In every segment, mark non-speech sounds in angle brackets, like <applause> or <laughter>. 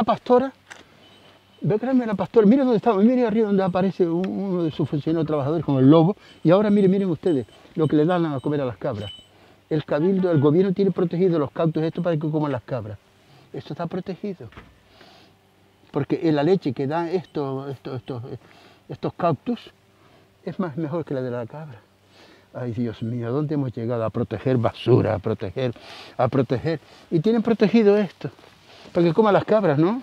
la pastora. A la pastora. Miren dónde estamos. Miren arriba donde aparece un- uno de sus funcionarios trabajadores con el lobo. Y ahora miren, miren ustedes lo que le dan a comer a las cabras. El cabildo, el gobierno tiene protegido los cactus estos para que coman las cabras. Esto está protegido. Porque la leche que dan estos, estos, cactus es más mejor que la de la cabra. Ay, Dios mío, ¿a dónde hemos llegado? A proteger basura, a proteger, a proteger. Y tienen protegido esto, para que coman las cabras, ¿no?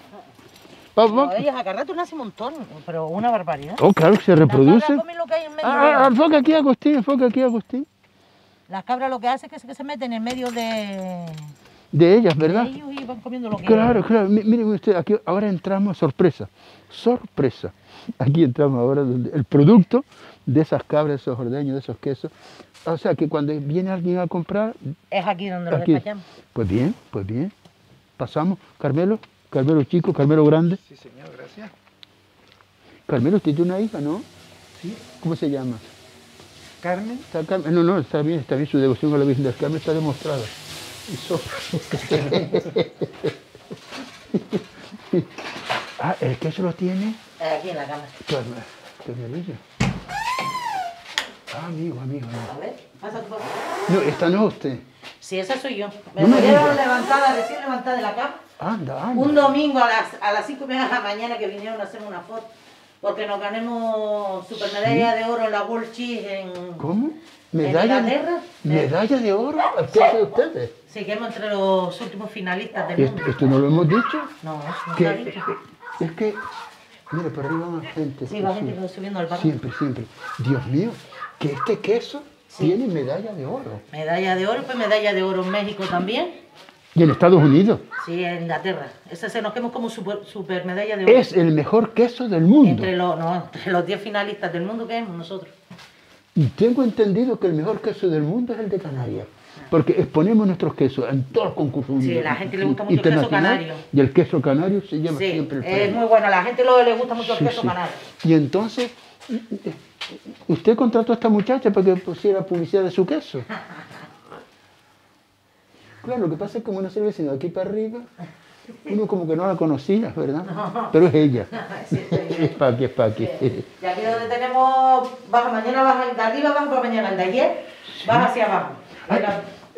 Vamos. Ellas acá rato nacen un montón, pero una barbaridad. Oh, claro que se Las reproducen. comen lo que hay en medio. Ah, de ah, enfoca aquí, Agustín, enfoca aquí, Agustín. Las cabras lo que hacen es que se meten en medio de, De ellas, de ¿verdad? ellos y van comiendo lo que Claro, claro. Mi- Miren ustedes, aquí ahora entramos, sorpresa, sorpresa. Aquí entramos ahora donde el producto de esas cabras, esos ordeños, de esos quesos. O sea que cuando viene alguien a comprar, Es aquí donde aquí. despachamos. Pues bien, pues bien. Pasamos. Carmelo, Carmelo chico, Carmelo grande. Sí, señor, gracias. Carmelo, usted tiene una hija, ¿no? Sí. ¿Cómo se llama? Carmen, Está Carmen- No, no, está bien, está bien, su devoción a la Virgen del Carmen está demostrada. Y so- <laughs> ah, ¿el queso lo tiene? Aquí en la cama. Carmen. Ah, amigo, amigo. amigo. A ver, pasa tu papá. No, esta no es usted. Sí, esa soy yo. Me No salieron levantada, recién levantada de la cama. Anda, anda. Un domingo a las, a las 5 y media de la mañana que vinieron a hacer una foto. Porque nos ganamos supermedalla de oro en la World Cheese en... ¿Cómo? ¿Medalla? Inglaterra? ¿Medalla de oro queso de ustedes? Seguimos entre los últimos finalistas del ¿Esto, mundo. esto no lo hemos dicho? No, no Que- está dicho. es que, mira, por arriba va gente. Sí, va gente subiendo al barco. Siempre, siempre. Dios mío, que este queso tiene medalla de oro. Medalla de oro, pues medalla de oro en México también. Y en Estados Unidos Sí, en Inglaterra. Esa se nos quemó como super, super medalla de oro. es el mejor queso del mundo. Entre los, no, entre los 10 finalistas del mundo que hemos nosotros. Y tengo entendido que el mejor queso del mundo es el de Canarias. Porque exponemos nuestros quesos en todos los concursos Sí, la gente le gusta mucho el queso canario. Y el queso canario se llama Sí, siempre el es premio. muy bueno. A la gente lo, le gusta mucho el queso sí. canario. Y entonces, usted contrató a esta muchacha para que pusiera publicidad de su queso. Claro, lo que pasa es que como no se ve sino de aquí para arriba, uno como que no la conocía, ¿verdad? Pero es ella. <laughs> Sí, sí. Es Paqui, es Paqui. Y aquí donde tenemos, baja mañana, baja de arriba, baja mañana, el de ayer, baja hacia abajo. Ay,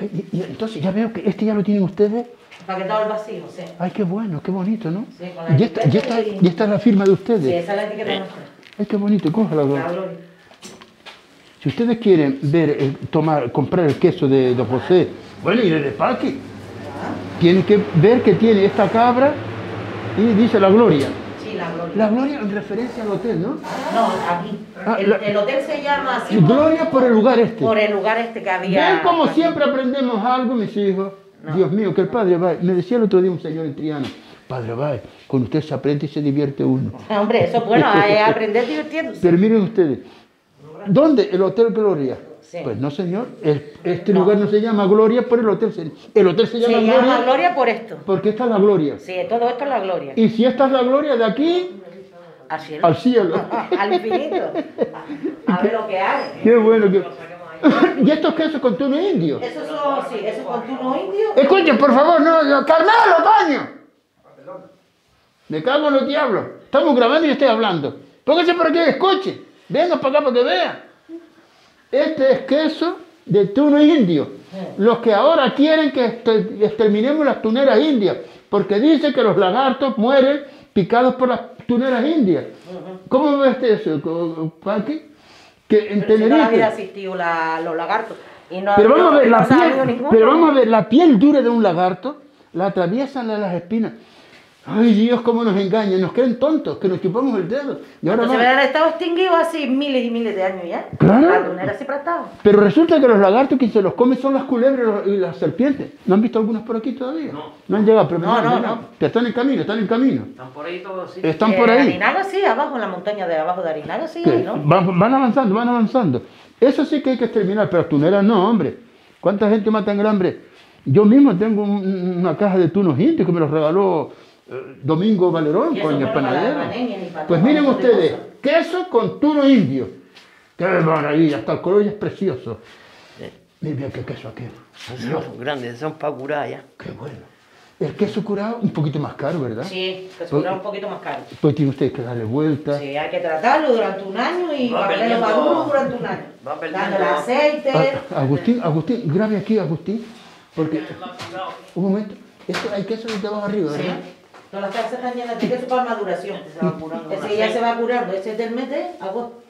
y, y entonces ya veo que este ya lo tienen ustedes. Paquetado el vacío, sí. Ay, qué bueno, qué bonito, ¿no? Sí, con la y, esta, y, esta, y esta es la firma de Sí, ustedes. esa es la etiqueta nuestra. Ay, qué bonito, cójala. Si ustedes quieren ver, eh, tomar, comprar el queso de Don José, bueno, y de Paqui, tienen que ver que tiene esta cabra y dice la gloria. Sí, la gloria. La gloria en referencia al hotel, ¿no? No, aquí. Ah, el, la- el hotel se llama así gloria por el lugar este. por el lugar este que había. Ven como siempre aprendemos algo, mis hijos. Dios mío, que el Padre va. Me decía el otro día un señor en Triana, Padre va, con usted se aprende y se divierte uno. <laughs> Hombre, eso es bueno, <laughs> es aprender divirtiéndose. Pero miren ustedes, ¿dónde? El Hotel Gloria. Sí. Pues no, señor, el- este lugar no se llama Gloria por el hotel. El hotel se llama Se Gloria llama gloria por esto. porque esta es la Gloria. Sí, todo esto es la gloria. Y si esta es la Gloria de aquí Al cielo. al cielo. <laughs> Al infinito. A ver lo que hay. Qué bueno que... <coughs> y estos quesos con tuno indio. Esos son, sí, esos con tuno indio. Escuchen, por favor, no, no, Carmelo, coño. Me cago en los diablos. Estamos grabando y estoy hablando. Póngase por aquí, escuche. Venga para acá para que vea. Este es queso de tuno indio. Los que ahora quieren que este- exterminemos las tuneras indias. Porque dice que los lagartos mueren picados por las tuneras indias. ¿Cómo ves eso, Paqui? Que en Tenerife. asistido la- los lagartos. Y no, Pero vamos a ver, no la piel, pero vamos a ver, la piel dura de un lagarto, la atraviesan las espinas. Ay Dios, cómo nos engañan, nos creen tontos, que nos chupamos el dedo. Y ahora Entonces hubieran estado extinguidos así miles y miles de años ya. Claro. Pero resulta que los lagartos que se los comen son las culebras y las serpientes. ¿No han visto algunas por aquí todavía? No. No han llegado, pero No, no, no. Que están en camino, están en camino. Están por ahí todos, sí. Están Eh, por ahí. Arinaga sí, abajo, en la montaña de abajo de Arinaga sí, ¿no? van, van avanzando, van avanzando. Eso sí que hay que exterminar, pero tuneras no, hombre. ¿Cuánta gente mata en el hambre? Yo mismo tengo un- una caja de tunos indios que me los regaló Domingo Valerón, con el panadero. Pues miren ustedes, queso con tuno indio. ¡Qué maravilla! Hasta el color ya es precioso. Miren qué queso aquel. Son grandes, son para curar ya. ¡Qué bueno! El queso curado un poquito más caro, ¿verdad? Sí, que será un poquito más caro. Pues tiene usted que darle vuelta. Sí, hay que tratarlo durante un año y Va mantenerlo perdiendo- maduro durante un año. va perdiendo- Dándole aceite. Ah, Agustín, Agustín, grabe aquí, Agustín, porque un momento, esto hay queso de abajo arriba, Sí. Todas las casas están llenas de queso para maduración. se va curando Ese ya se va curando. Ese es del mes de agosto.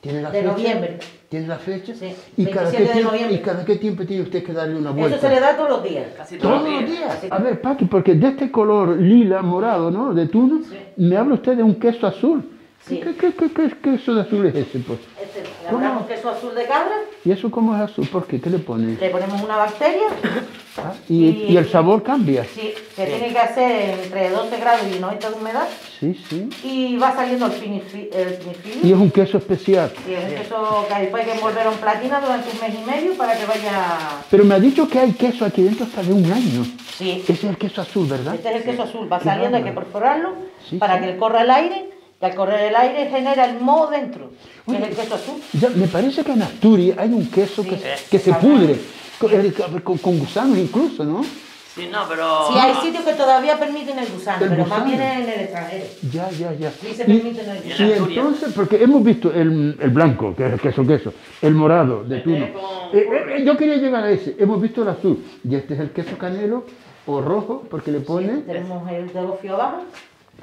Tiene la De fecha. noviembre. Tiene la fecha. Sí, ¿Y, cada 27 qué tiempo, noviembre. ¿Y cada qué tiempo tiene usted que darle una vuelta? Eso se le da todos los días. Casi todos Todos los días. días. A ver, Paqui, porque de este color lila, morado, ¿no? De tuno, Sí. me habla usted de un queso azul. Sí. ¿Qué, qué, qué, qué queso de azul es ese, pues? Este, queso azul de cabra, ¿Y eso cómo es azul? ¿Por qué? ¿Qué le pone? le ponemos una bacteria, Ah, y, y- y el sabor cambia. sí, que tiene que hacer entre 12 grados y 90 de humedad, Sí, sí. y va saliendo el pinifilio. El Y es un queso especial. y es un queso que después hay que envolver en platina durante un mes y medio para que vaya... Pero me ha dicho que hay queso aquí dentro hasta de un año. Sí, Ese es el queso azul, ¿verdad? este es el queso azul, va saliendo, hay que perforarlo Sí, para sí. que corra el aire, y al correr el aire genera el moho dentro, que es el queso azul. Ya, me parece que en Asturias hay un queso Sí. que, que se pudre, con, el- con- con gusanos incluso, ¿no? Sí, no, pero. Sí, hay sitios que todavía permiten el gusano, El pero más gusano. bien en el extranjero. Ya, ya, ya. Sí, se Y- permiten el y gusano. Asturias. entonces, porque hemos visto el, el blanco, que es el queso queso, el morado de tuno. es Eh, eh, yo quería llegar a ese, hemos visto el azul, y este es el queso canelo o rojo, porque le pone Tenemos el de gofio abajo,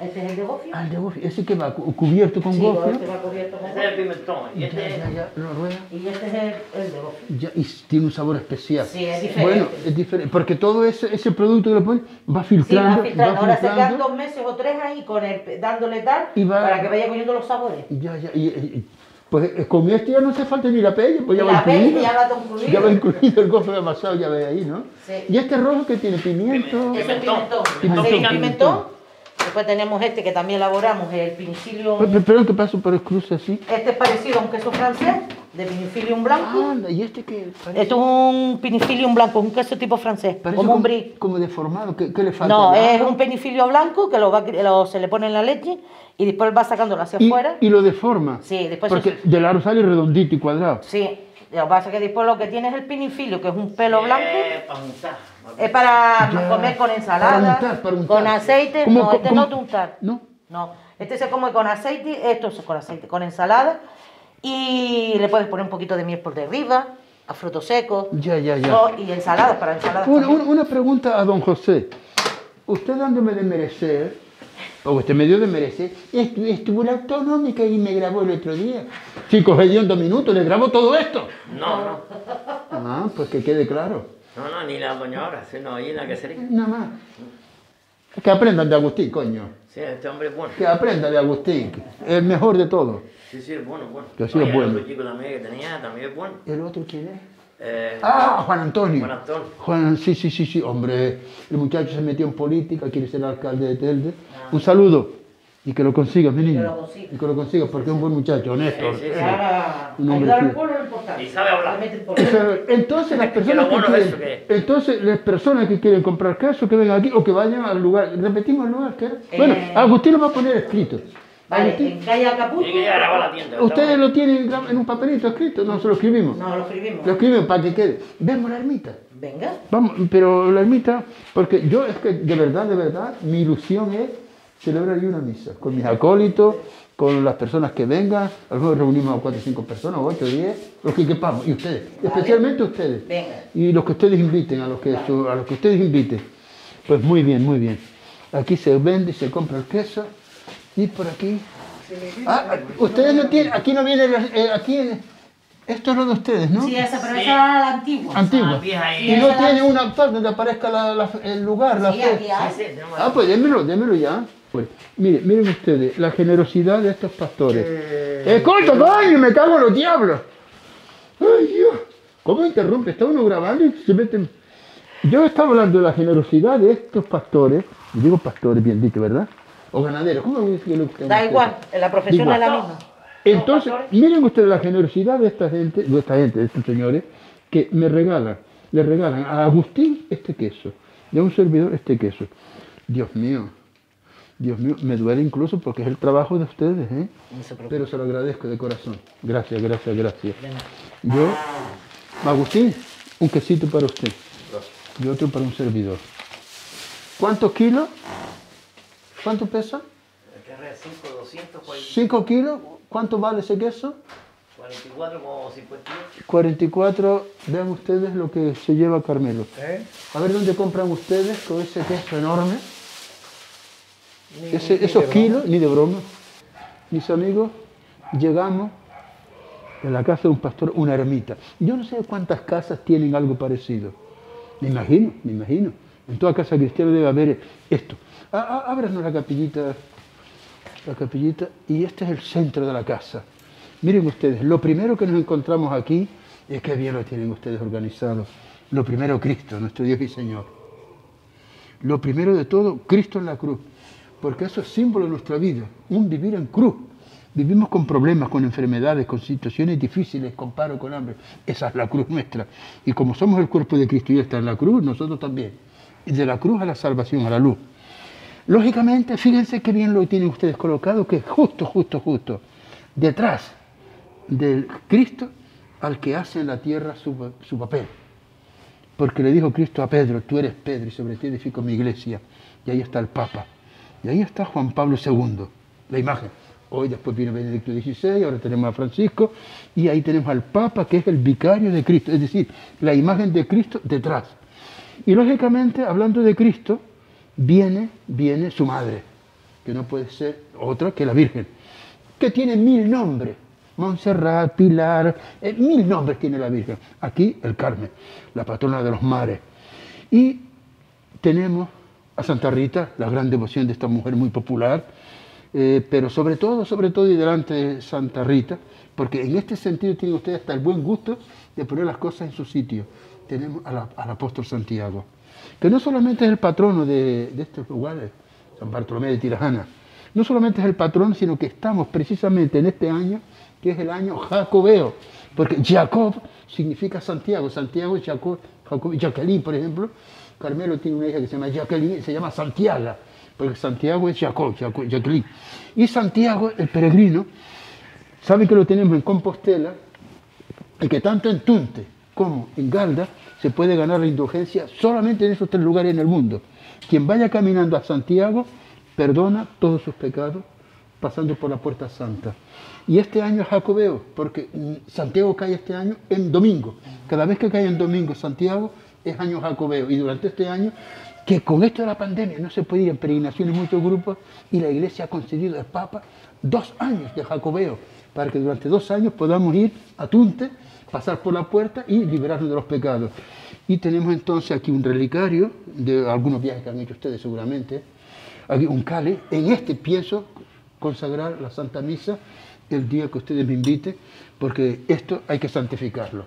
este es el de gofio. al de gofio, ese que va cu- cubierto con Sí, gofio. este va cubierto con Este es el pimentón. Y Ya, este. ya, ya, lo rueda. Y este es el, el de gofio. Ya, y tiene un sabor especial. Sí, es diferente. Bueno, es diferente, porque todo ese, ese producto que le ponen va Sí, filtrando, va filtrando. Ahora se quedan filtrando. dos meses o tres ahí con el, dándole tal Y va- para que vaya cogiendo los sabores. Ya, ya, y, y- pues eh, con este ya no hace falta ni la pella, pues ya va la pella incluido. ya va incluido. Ya va incluido el gofio de amasado, ya ve ahí, ¿no? Sí. Y este rojo que tiene pimiento. Pimentón. Pimentón, y pimentón. pimentón. Después tenemos este que también elaboramos, el pinicillium. Pe- pe- Perdón que paso por el cruce así. Este es parecido a un queso francés, de pinicillium blanco. Anda, y este que parece, Esto es un pinicillium blanco, un queso tipo francés, parece como un brie. como deformado. ¿Qué, qué le falta? No, ¿El es un penifilio blanco que lo va, lo- se le pone en la leche y después va sacándolo hacia y, afuera. y lo deforma. Sí, después Porque eso- del aro sale redondito y cuadrado. Sí, lo que pasa es que después lo que tiene es el pinifilio, que es un pelo blanco. Eh. Es para Ya, comer con para ensalada, untar, para untar. con aceite. ¿Cómo- no, este cómo- no es de untar. ¿No? No, este se come con aceite, esto es con aceite, con ensalada. Y le puedes poner un poquito de miel por arriba, a frutos secos. Ya, ya, ya. y ensaladas, para ensaladas. Una, una- una pregunta a don José. Usted dándome de merecer, o usted me dio de merecer, estu- estuvo la autonómica y me grabó el otro día. Cinco dos minutos, le grabó todo esto. No, no. Ah, pues que quede claro. No, no, ni la doña ahora. Sí, no, hay nada que hacer. Nada más. Que aprendan de Agustín, coño. Sí, este hombre es bueno. Que aprendan de Agustín. El mejor de todos. Sí, sí, es bueno, bueno. Que sí es bueno. El otro chico también que tenía también es bueno. ¿El otro quién es? Eh, Ah, Juan Antonio. Juan Antonio. Juan, sí, sí, sí, sí, hombre. El muchacho se metió en política, quiere ser alcalde de Telde. Un saludo. Y que lo consigas, mi niño. Y que lo consigas, porque es un buen muchacho, honesto. Sí, sí, Que sí. haga- Un hombre. Y sabe hablar. Entonces las <laughs> personas que quieren, eso entonces las personas que quieren comprar queso que vengan aquí o que vayan al lugar, repetimos el lugar que era. Eh. Bueno, Agustín lo va a poner escrito. Vale, en calle Acapulco. Tiene que llegar a grabar la tienda. ustedes lo tienen en un papelito escrito, no se lo escribimos. No, lo escribimos. Lo escriben para que quede. Vemos la ermita. Venga. Vamos, pero la ermita, porque yo es que de verdad, de verdad, mi ilusión es celebrar ahí una misa con mis acólitos, con las personas que vengan, algunos reunimos a cuatro o cinco personas, o ocho, diez, los que quepamos, y ustedes, especialmente ustedes. Venga. Y los que ustedes inviten, a los que, su- a los que ustedes inviten. Pues muy bien, muy bien. Aquí se vende y se compra el queso. Y por aquí. Ah, ustedes no tienen, aquí no viene, la- eh, aquí, esto es lo de ustedes, ¿no? Sí, esa, pero Sí. esa era la antigua. Antigua. Ah, Y no tiene un altar donde aparezca la- la- el lugar, la Sí, fe. Ah, pues démelo, démelo ya. Pues, miren, miren ustedes, la generosidad de estos pastores. ¡Escucha, coño! ¡Me cago en los diablos! ¡Ay, Dios! ¿Cómo interrumpe? Está uno grabando y se meten... Yo estaba hablando de la generosidad de estos pastores, y digo pastores bien dicho, ¿verdad? O ganaderos, ¿cómo que lo que Da igual, la profesión es la misma. Entonces, miren ustedes la generosidad de esta gente, de esta gente, de estos señores, que me regalan, le regalan a Agustín este queso, y a un servidor este queso. Dios mío, Dios mío, me duele incluso porque es el trabajo de ustedes, ¿eh? No se preocupe. Pero se lo agradezco de corazón. Gracias, gracias, gracias. Yo, Agustín, un quesito para usted y otro para un servidor. ¿Cuántos kilos? ¿Cuánto pesa? El que es 5, 200, 5 kilos. ¿Cuánto vale ese queso? 44 como 58. 44, vean ustedes lo que se lleva Carmelo. ¿Eh? A ver dónde compran ustedes con ese queso enorme. Ni- Ese- ni esos kilos, ni de broma. Mis amigos, llegamos a la casa de un pastor, una ermita. Yo no sé cuántas casas tienen algo parecido. Me imagino, me imagino. En toda casa cristiana debe haber esto. Ah, ah, ábranos la capillita, la capillita, y este es el centro de la casa. Miren ustedes, lo primero que nos encontramos aquí es que bien lo tienen ustedes organizado. Lo primero, Cristo, nuestro Dios y Señor. Lo primero de todo, Cristo en la cruz, porque eso es símbolo de nuestra vida, un vivir en cruz. Vivimos con problemas, con enfermedades, con situaciones difíciles, con paro, con hambre. Esa es la cruz nuestra. Y como somos el cuerpo de Cristo y está en la cruz, nosotros también. Y de la cruz a la salvación, a la luz. Lógicamente, fíjense qué bien lo tienen ustedes colocado, que es justo, justo, justo, detrás del Cristo al que hace en la tierra su, su papel. Porque le dijo Cristo a Pedro, tú eres Pedro y sobre ti edifico mi iglesia. Y ahí está el Papa. Y ahí está Juan Pablo II, la imagen. Hoy después viene Benedicto XVI, ahora tenemos a Francisco, y ahí tenemos al Papa que es el vicario de Cristo, es decir, la imagen de Cristo detrás. Y lógicamente, hablando de Cristo, viene, viene su madre, que no puede ser otra que la Virgen, que tiene mil nombres. Montserrat, Pilar, eh, mil nombres tiene la Virgen. Aquí el Carmen, la patrona de los mares. Y tenemos a Santa Rita, la gran devoción de esta mujer muy popular, eh, pero sobre todo, sobre todo y delante de Santa Rita, porque en este sentido tiene usted hasta el buen gusto de poner las cosas en su sitio. Tenemos al apóstol Santiago, que no solamente es el patrono de, de estos lugares, San Bartolomé de Tirajana, no solamente es el patrón, sino que estamos precisamente en este año, que es el año jacobeo, porque Jacob significa Santiago, Santiago Jacob, Jacob, Jacqueline, por ejemplo, Carmelo tiene una hija que se llama Jacqueline, se llama Santiago, porque Santiago es Jacob, Jacqueline. Y Santiago, el peregrino, sabe que lo tenemos en Compostela, y que tanto en Tunte como en Galda se puede ganar la indulgencia solamente en esos tres lugares en el mundo. Quien vaya caminando a Santiago perdona todos sus pecados pasando por la puerta santa. Y este año es jacobeo, porque Santiago cae este año en domingo. Cada vez que cae en domingo Santiago es año jacobeo. Y durante este año, que con esto de la pandemia no se puede ir en peregrinaciones muchos grupos, y la iglesia ha concedido al Papa dos años de jacobeo, para que durante dos años podamos ir a Tunte, pasar por la puerta y liberarnos de los pecados. Y tenemos entonces aquí un relicario de algunos viajes que han hecho ustedes seguramente, aquí un cale. En este pienso consagrar la Santa Misa el día que ustedes me inviten, porque esto hay que santificarlo,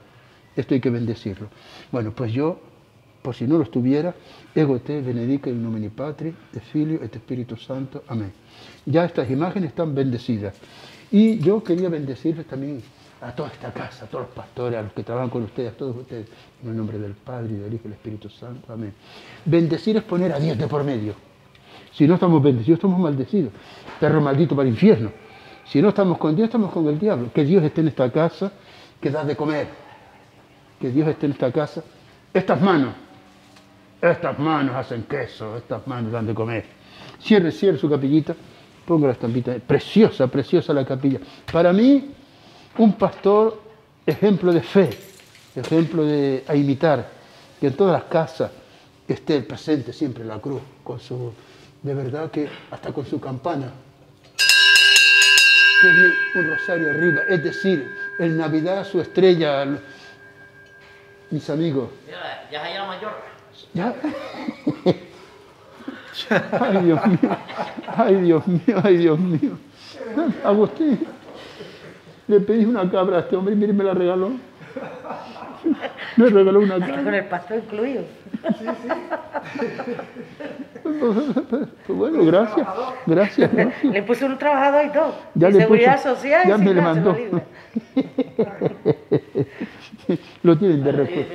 esto hay que bendecirlo. Bueno, pues yo, por si no lo estuviera, ego te benedica in nomine Patri, et Filio et Espíritu Santo. Amén. Ya estas imágenes están bendecidas. Y yo quería bendecirles también a toda esta casa, a todos los pastores, a los que trabajan con ustedes, a todos ustedes, en el nombre del Padre del Hijo y del Espíritu Santo. Amén. Bendecir es poner a Dios de por medio. Si no estamos bendecidos, estamos maldecidos. Perro maldito para el infierno. Si no estamos con Dios, estamos con el diablo. Que Dios esté en esta casa, que da de comer. Que Dios esté en esta casa. Estas manos, estas manos hacen queso, estas manos dan de comer. Cierre, cierre su capillita, ponga la estampita. Preciosa, preciosa la capilla. Para mí, un pastor, ejemplo de fe, ejemplo de a imitar, que en todas las casas esté presente siempre la cruz, con su, de verdad que hasta con su campana. Que bien, un rosario arriba, es decir, en Navidad su estrella, mis amigos, Ya, ya es mayor. ¿Ya? Ay, Dios mío, ay, Dios mío, ay, Dios mío. Agustín, le pedí una cabra a este hombre y mire, me la regaló. Me regaló una Hasta con cabra. el pastor incluido. Pues <laughs> bueno, gracias, gracias, gracias. Le puse un trabajador y todo. Ya le seguridad puso- social. ya y me sin le mandó. <laughs> Lo tienen de recuerdo.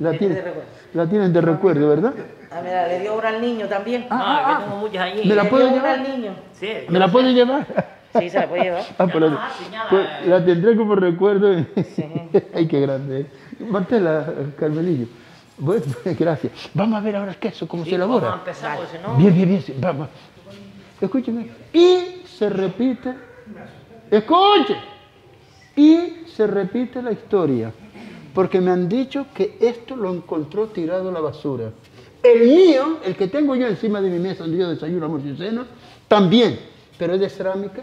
La Tiene de la tienen de recuerdo, ¿verdad? Ah, mira, le dio una al niño también. Ah, No, que tengo muchas allí. ¿Me la le puedo llevar? al niño. Sí, ¿Me la pueden llevar? Sí, se la puede llevar. <laughs> Ah, pues, la- Ah, pues la tendré como recuerdo. Sí. <laughs> Ay, qué grande. Martela, Carmelillo. Bueno, gracias. Vamos a ver ahora el queso, cómo Sí, se vamos a elabora. empezar, porque si no... Bien, bien, bien, sí, vamos. Escúcheme. Y se repite. Escuche. Y se repite la historia. Porque me han dicho que esto lo encontró tirado a la basura. El mío, el que tengo yo encima de mi mesa donde yo desayuno, almuerzo y ceno, también, pero es de cerámica,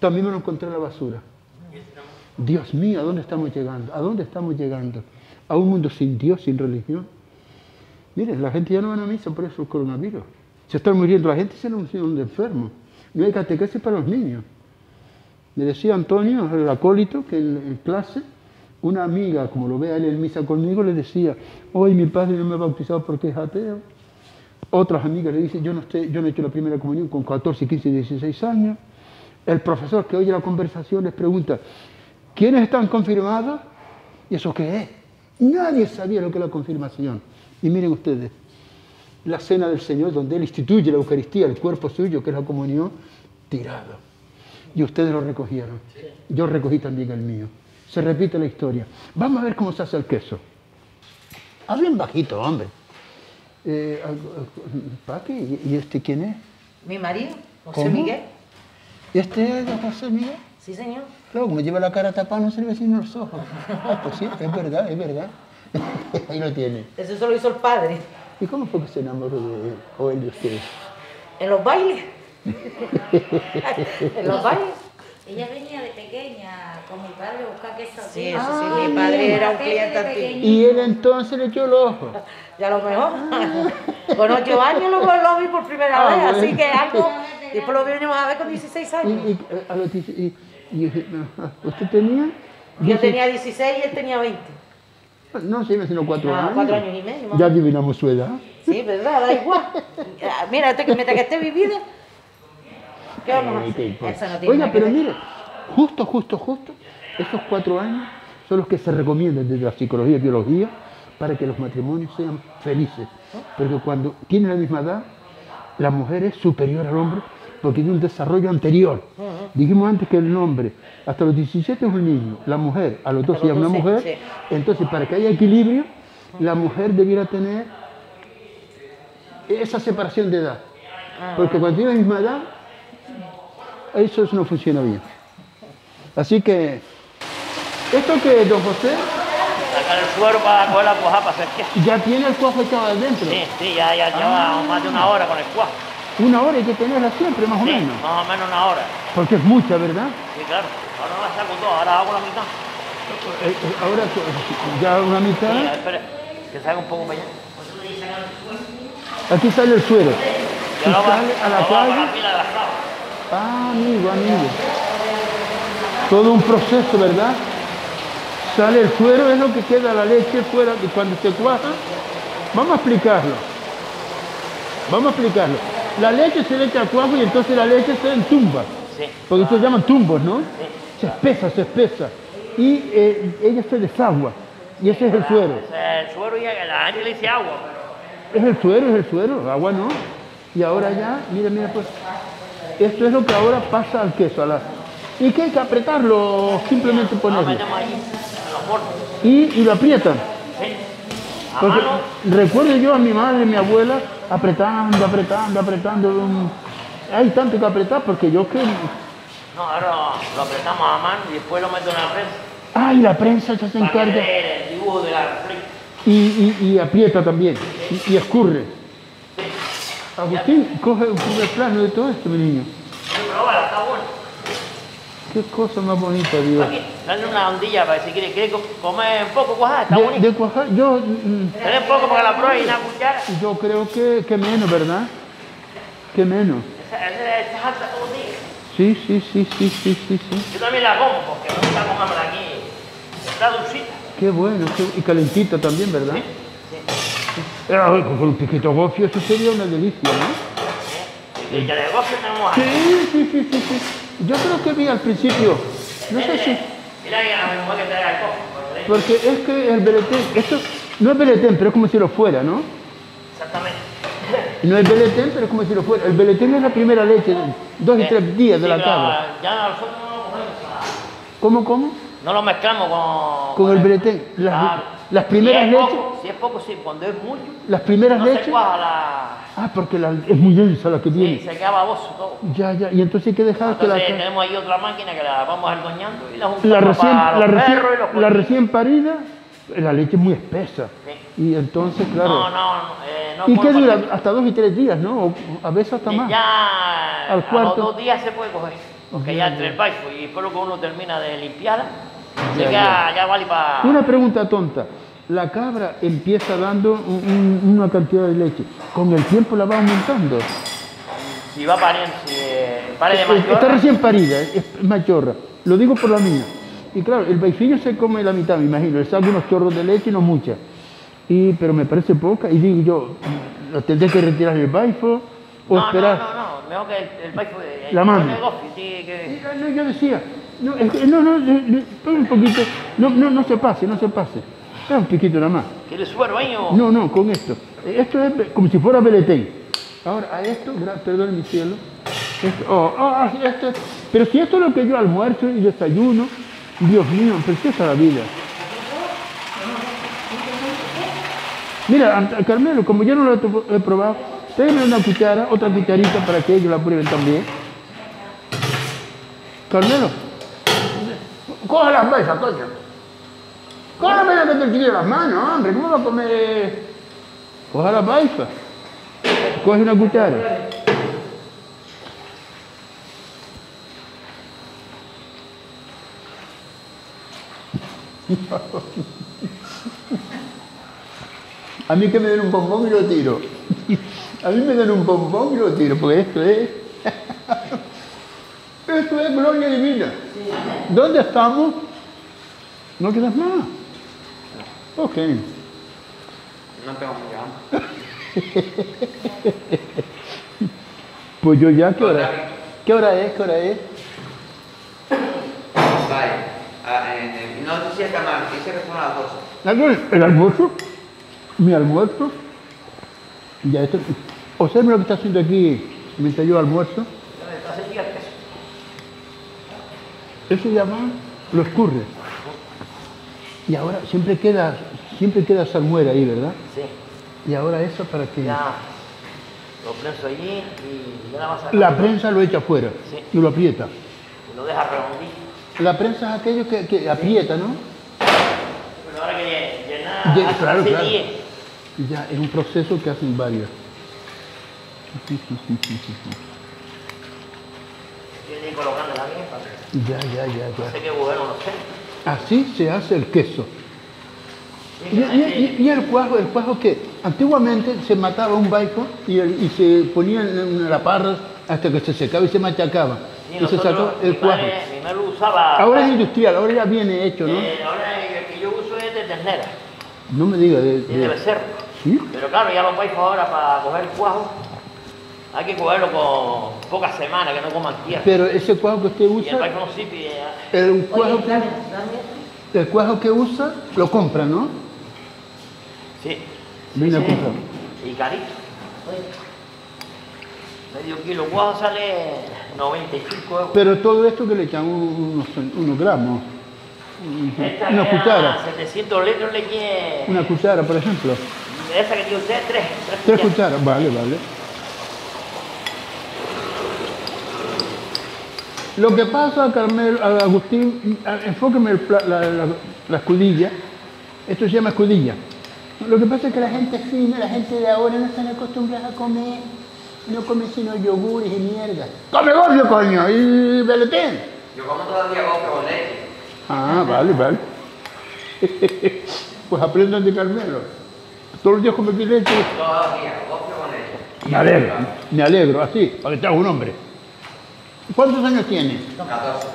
también me lo encontré en la basura. Dios mío, ¿a dónde estamos llegando? ¿A dónde estamos llegando? A un mundo sin Dios, sin religión. Miren, la gente ya no va a misa por eso el coronavirus. Se están muriendo la gente se anuncian de enfermos. No hay catequesis para los niños. Me decía Antonio, el acólito, que en clase, una amiga, como lo ve a él en misa conmigo, le decía, hoy mi padre no me ha bautizado porque es ateo. Otras amigas le dicen, yo no, estoy, yo no he hecho la primera comunión con 14, 15, 16 años. El profesor que oye la conversación les pregunta, ¿quiénes están confirmados? ¿Y eso qué es? Nadie sabía lo que es la confirmación. Y miren ustedes, la cena del Señor, donde Él instituye la Eucaristía, el cuerpo suyo, que es la comunión, tirado. Y ustedes lo recogieron. Yo recogí también el mío. Se repite la historia. Vamos a ver cómo se hace el queso. Hablen bajito, hombre. Eh, Paqui, ¿y y este quién es? Mi marido, José ¿Cómo? Miguel. ¿Este es don José Miguel? Sí, señor. Claro, como lleva la cara tapada, no se le ve sino los ojos. Ah, pues sí, es verdad, es verdad. <laughs> Ahí lo tiene. Eso se lo hizo el padre. ¿Y cómo fue que se enamoró de o él de ustedes? En los bailes. <laughs> en los bailes. Ella pequeña con mi padre queso. Sí, eso sí, Ah, mi padre mira. era un cliente antiguo. Y él entonces le echó el ojo. <laughs> Ya lo mejor. Con ocho años lo, lo vi por primera Ah, vez, así bueno. que algo. <laughs> Después lo vinimos a ver con 16 Y, años. y, eh, a los dieci- y- y, eh, ¿Usted tenía? Yo tenía 16 y él tenía 20. No, sí, sino cuatro Ah, años. cuatro años y medio, más Ya adivinamos su edad. Sí, ¿verdad? Da igual. Ah, Mira, este que mientras que esté vivida, ¿qué vamos a Eh, ¿qué hacer? Eso no tiene Oiga, pero mire, justo, justo, justo, esos cuatro años son los que se recomiendan desde la psicología y biología para que los matrimonios sean felices. Porque cuando tienen la misma edad, la mujer es superior al hombre porque tiene un desarrollo anterior. Dijimos antes que el hombre hasta los 17 es un niño, la mujer a los 12 A ya es una 12, mujer. Entonces, para que haya equilibrio, la mujer debiera tener esa separación de edad. Ah. Porque cuando tiene la misma edad, eso no funciona bien. Así que, esto que don José Sacar el suero para coger la cuaja para hacer queso. ya tiene el cuajo echado adentro. Sí, sí, ya, ya lleva más de una hora con el cuajo. Una hora hay que tenerla siempre, más o menos. más o menos una hora. Porque es mucha, ¿verdad? Sí, claro. Ahora no la saco todo, ahora hago la mitad. Eh, eh, Ahora ya una mitad. Sí, espera, que salga un poco para allá. Aquí sale el suero. Y sale a la calle. Ah, amigo, amigo. Todo un proceso, ¿verdad? Sale el suero, es lo que queda la leche fuera y cuando se cuaja, vamos a explicarlo. Vamos a explicarlo. La leche se le echa a cuajo y entonces la leche se entumba. Sí. Porque se llaman tumbos, ¿no? Se espesa, se espesa. Y eh, ella se desagua. Y ese es el suero. Ese es El suero y la gente le dice agua. Es el suero, es el suero, agua no. Y ahora ya, mira, mira pues, esto es lo que ahora pasa al queso. A la... ¿Y qué hay que apretarlo? Simplemente Lo ponerlo. Y, y lo aprietan. Porque recuerdo yo a mi madre, mi abuela, apretando, apretando, apretando. um, Hay tanto que apretar porque yo que... No, ahora lo, apretamos a mano y después lo meto en la prensa. ¡Ay, la prensa ya se Para encarga! dé el dibujo de la refleja. Y, y, y aprieta también. Y, y escurre. Agustín, coge un plano de todo esto, mi niño. Sí, pero vale, está bueno. Qué cosa más bonita, Dios. Aquí, dale una ondilla para que si quiere, quiere co- comer un poco cuajada, está De, bonito. de cuajar, yo, mm, Dale un poco para que la pruebe y una cuchara. yo creo que, que menos, ¿verdad? Que menos. Esa. Sí, sí, sí, sí, sí, sí, sí. Yo también la como porque me gusta comérmela aquí. Está dulcita. Qué bueno, qué- y calentita también, ¿verdad? Ah, con un piquito gofio, eso sería una delicia, ¿no? Y de negocio tenemos. Sí, sí, sí, sí, sí. Yo creo que vi al principio, no sé si, cojo. porque es que el beletén, esto no es beletén, pero es como si lo fuera, ¿no? Exactamente. No es beletén, pero es como si lo fuera. El beletén es la primera leche, dos y tres días de la cabra. Ya nosotros no lo comemos. ¿Cómo, cómo? No lo mezclamos con... Con el beletén. Las, Claro. Las primeras si es leches, Poco, si es poco, sí. Cuando es mucho, las primeras no se leches. cuaja la... Ah, porque la- es muy densa la que Sí, viene. se queda baboso todo. Ya, ya. Y entonces hay que dejar que la, Entonces tenemos ahí otra máquina que la vamos ardoñando y la la juntamos recién, para la los recién, perros y los la recién parida, la leche es muy espesa. Sí. Y entonces, claro. No, no, eh, no ¿Y qué dura? Hasta dos y tres días, ¿no? O a veces hasta más. Ya Al a cuarto. los dos días se puede coger. Porque Ya, ya entre ya. el baifo y después lo que uno termina de limpiarla, Ya, se queda, ya vale para... Una pregunta tonta. La cabra empieza dando un- un- una cantidad de leche. Con el tiempo la va aumentando. Si va pariendo, si pare de Eh, Está recién parida, es machorra. Lo digo por la mía. Y claro, el baifillo se come la mitad, me imagino. Le saca unos chorros de leche y no mucha. Y, pero me parece poca. Y digo yo, ¿lo tendré que retirar el baifo? ¿O no, esperar? no, no, no, mejor que el, baifo... La mano. que... No, yo decía, no, no, no, espera un poquito, no, no, no se pase, no se pase. Espera un poquito nada más. ¿Quiere suero ahí o...? No, no, con esto. Eh, Esto es como si fuera beletén. Ahora, a esto, perdón mi cielo. Esto, oh, oh, ah, esto- pero si esto es lo que yo almuerzo y desayuno, Dios mío, preciosa la vida. Mira, Carmelo, como yo no lo he, probado, tráeme una cuchara, otra cucharita para que ellos la prueben también. Carmelo, coge las mesas, coño. Cógeme la que te tire las manos, hombre, ¿cómo va a comer? Coja la baifa. Coge una cuchara. A mí que me den un bombón y lo tiro. A mí me dan un bombón y lo tiro, porque esto es. Esto es gloria divina. ¿Dónde estamos? ¿No quedas más? Ok. No tengo. <laughs> Pues yo ya, ¿qué hora? ¿Qué hora es? ¿Qué hora es? Vale. Ah, en el- no sé si está mal, dice que son las 12. Algo- El almuerzo, mi almuerzo, ya esto, observe lo que está haciendo aquí mientras yo almuerzo, eso llama los curres. Y ahora siempre queda, siempre queda salmuera ahí, ¿verdad? Sí, Y ahora eso para que ya lo prenso allí y ya la vas a la prensa lo echa afuera Sí. y lo aprieta. Y lo deja redondito. La prensa es aquello que, que aprieta, ¿no? Pero ahora que llenar Ya, claro, claro. 10. Y Ya es un proceso que hacen varios. Tiene que ir colocando la bien para que Ya, ya, ya, no ya. sé qué bueno no sé. Así se hace el queso. Y, el cuajo, el cuajo que antiguamente se mataba un baico y, el- y se ponía en, la parra hasta que se secaba y se machacaba. y se sacó el mi cuajo. madre, mi madre lo usaba. Ahora es industrial, ahora ya viene hecho, ¿no? eh, ahora el que yo uso es de ternera, No me diga de, de de- becerro. ¿Sí? Pero claro, ya los baifos ahora para coger cuajo, hay que cogerlo con pocas semanas, que no coman tierra. Pero ese cuajo que usted Y el usa, no eh, el cuajo, Oye, que, dame, dame. el cuajo que usa, lo compra, ¿no? Sí. Viene a sí. comprar. Y carito. Oye, Medio kilo cuajo sale 95 euros. Pero todo esto que le echan unos, unos gramos, Esta una cuchara, era 700 litros le quiere. una cuchara, por ejemplo. Esa que tiene usted, tres. Tres cucharas, vale, vale. Lo que pasa, Carmelo, a Agustín, enfóqueme la, la- la escudilla. Esto se llama escudilla. Lo que pasa es que la gente fina, la gente de ahora no están acostumbrados a comer. No come sino yogures y mierda. ¡Come gofio, coño! ¡Y beletén! Yo como todavía gofio con leche. Ah, vale, vale. <laughs> pues aprendan de Carmelo. Todos los días come leche. Todos los días, gofio con leche. Me alegro, me alegro, así, para que te un hombre. ¿Cuántos años tiene? 14.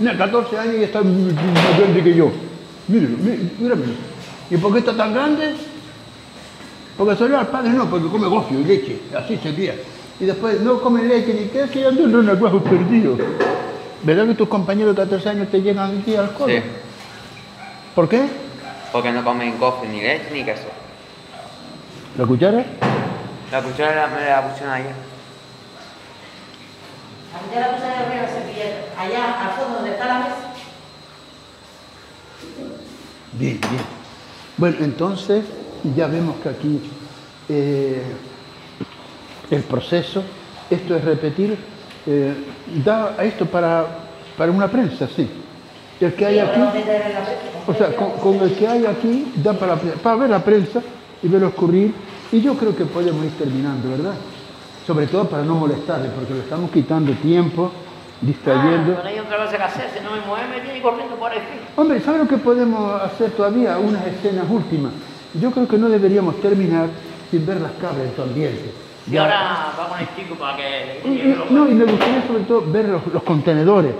No, 14 años y está más grande que yo. Míralo, mí- míramelo. ¿Y por qué está tan grande? Porque salió al padre, no, porque come gofio y leche, así se cría. Y después no come leche ni queso y anda en un aguajo perdido. ¿Verdad que tus compañeros de 14 años te llegan aquí al colo? Sí. ¿Por qué? Porque no comen gofio, ni leche, ni queso. ¿La cuchara? La cuchara me la pusieron ayer. Ya la de la servilleta. Allá, al fondo donde está la mesa. Bien, bien. Bueno, entonces ya vemos que aquí eh, el proceso, esto es repetir, eh, da a esto para, para una prensa, sí. El que hay aquí, o sea, con, con el que hay aquí da para, para ver la prensa y verlo escurrir. Y yo creo que podemos ir terminando, ¿verdad? Sobre todo para no molestarle, porque le estamos quitando tiempo, distrayendo. Ah, pero hay otra cosa que hacer, si no me mueve me tiene corriendo por ahí. Hombre, ¿sabes lo que podemos hacer todavía? Unas escenas últimas. Yo creo que no deberíamos terminar sin ver las cabras en su ambiente. Y Ya- ahora va con el chico para que... y- y- no, y me gustaría sobre todo ver los, los contenedores.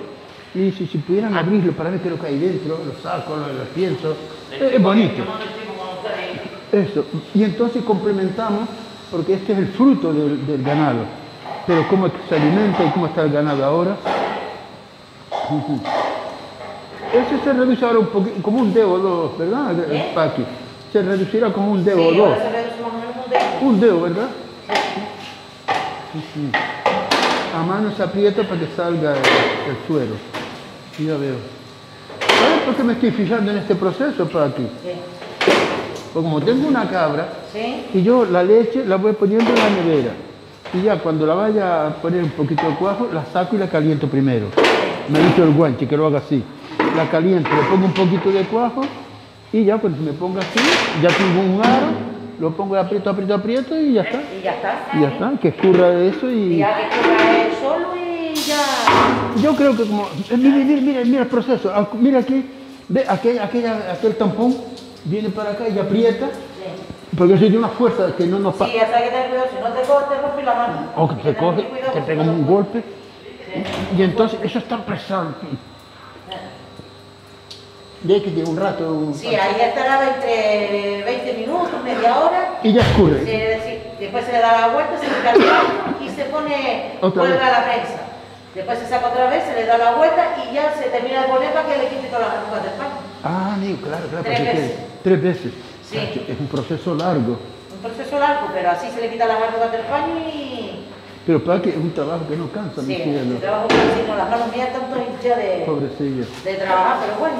Y si, si pudieran Ah. abrirlo para ver qué es lo que hay dentro, los sacos, los, los piensos. Es, es bonito. Eso. Y entonces complementamos, porque este es el fruto del, del ganado. Pero cómo se alimenta y cómo está el ganado ahora. Ese se reduce ahora un poquito, como un dedo o dos, ¿verdad, ¿Eh? Paqui? Se reducirá como un dedo o Sí, dos. ahora se reduce más o menos un dedo. Un dedo, ¿verdad? Sí, sí. A mano se aprieta para que salga el, el suero. Ya veo. ¿Sabes por qué me estoy fijando en este proceso, Paqui? Porque como tengo una cabra, ¿Sí? y yo la leche la voy poniendo en la nevera. Y ya cuando la vaya a poner un poquito de cuajo, la saco y la caliento primero. Me ha dicho el guanche que lo haga así. La caliento, le pongo un poquito de cuajo y ya cuando me ponga así, ya tengo un aro, lo pongo aprieto, aprieto, aprieto y ya está. Y ya está. Y ya está, que escurra de eso Y y... ya que cura él solo y ya. Yo creo que como... eh, Mira, mira, mira, mira el proceso. Ah, Mira aquí, ve aquel, aquella- aquel tampón, viene para acá y aprieta, porque eso tiene una fuerza que no nos pasa. Sí, sabes que tener cuidado, si no te coge, te rompe la mano. o que te coge, cuidado, te pega un golpe. Y entonces eso está pesado. De que un rato. un- Sí, ahí estará entre 20 minutos, media hora. Y ya escurre. Sí, es decir, después se le da la vuelta, se el baño y se pone, Otra vuelve vez. a la prensa. Después se saca otra vez, se le da la vuelta y ya se termina de poner para que le quite todas las arrugas del paño. Ah, claro, claro. Tres porque veces. que- Tres veces. Sí. Cacho, Es un proceso largo. Un proceso largo, pero así se le quita las arrugas del paño y... Pero para que es un trabajo que no cansa, mi Sí, cielo. el trabajo cansino, las manos mías tanto hinchas de, Pobrecilla. de trabajar, pero bueno.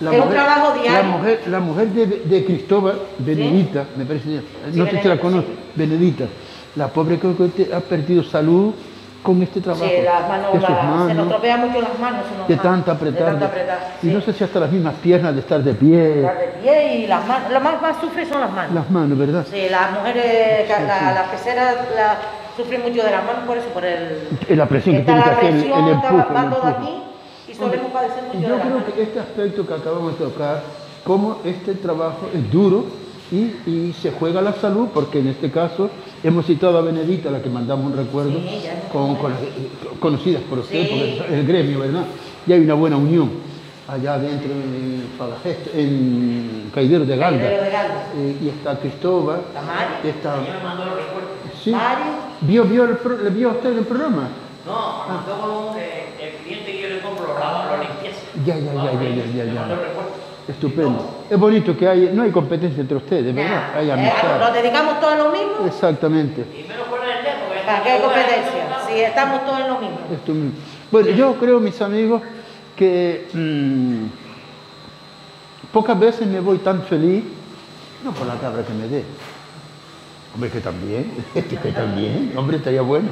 La es un mujer- trabajo La diario. mujer, la mujer de, de Cristóbal, Benedita, me parece, no sé si la conoce, sí. Benedita. La pobre creo que ha perdido salud con este trabajo. Sí, las manos, de sus la- se nos manos, tropean mucho las manos. de van, tanta apretar. De Y no sé si hasta las mismas piernas de estar de pie. Estar de pie y las manos, lo más, más sufre son las manos. Las manos, ¿verdad? Sí, las mujeres, Sí, la- las peceras la- sufren mucho de las manos por eso, por el... La presión que tiene que hacer el, presión, el está- empuje. va el todo empuje. aquí y solemos padecer mucho Y de yo creo manos. que este aspecto que acabamos de tocar, cómo este trabajo es duro y, y se juega la salud, porque en este caso hemos citado a Benedita, a la que mandamos un recuerdo, Sí, ya con, con conocidas por usted, Sí. porque es el gremio, ¿verdad? Y hay una buena unión allá adentro en, Palajest- en Caidero de Galda. Caidero de Galda. Eh, y está Cristóbal, Está Mario. está... Mandó los recuerdos. Sí. Mario. ¿Vio, vio, el pro- ¿Le vio a usted el programa? No, mandó con eh, el cliente que yo le compro lavabos, los limpieza. Ya, ya, ya, ya, ya, ya, ya. recuerdo. Estupendo. Es bonito que hay, no hay competencia entre ustedes, ¿verdad? Hay Eh, amistad. nos dedicamos todos a lo mismo. Exactamente. Y menos fuera del porque... ¿Para qué competencia? Si estamos todos en lo mismo. Bueno, yo creo, mis amigos, que mm, pocas veces me voy tan feliz, no por la cabra que me dé. Hombre, que también, <laughs> que también, hombre, estaría bueno,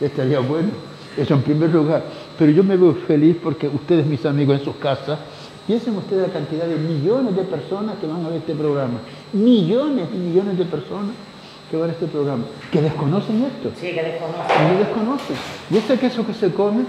estaría bueno. Eso en primer lugar. Pero yo me veo feliz porque ustedes, mis amigos, en sus casas, piensen ustedes la cantidad de millones de personas que van a ver este programa. Millones y millones de personas que van a este programa, que desconocen esto. Sí, que desconozco. No desconocen. Y ese queso que se come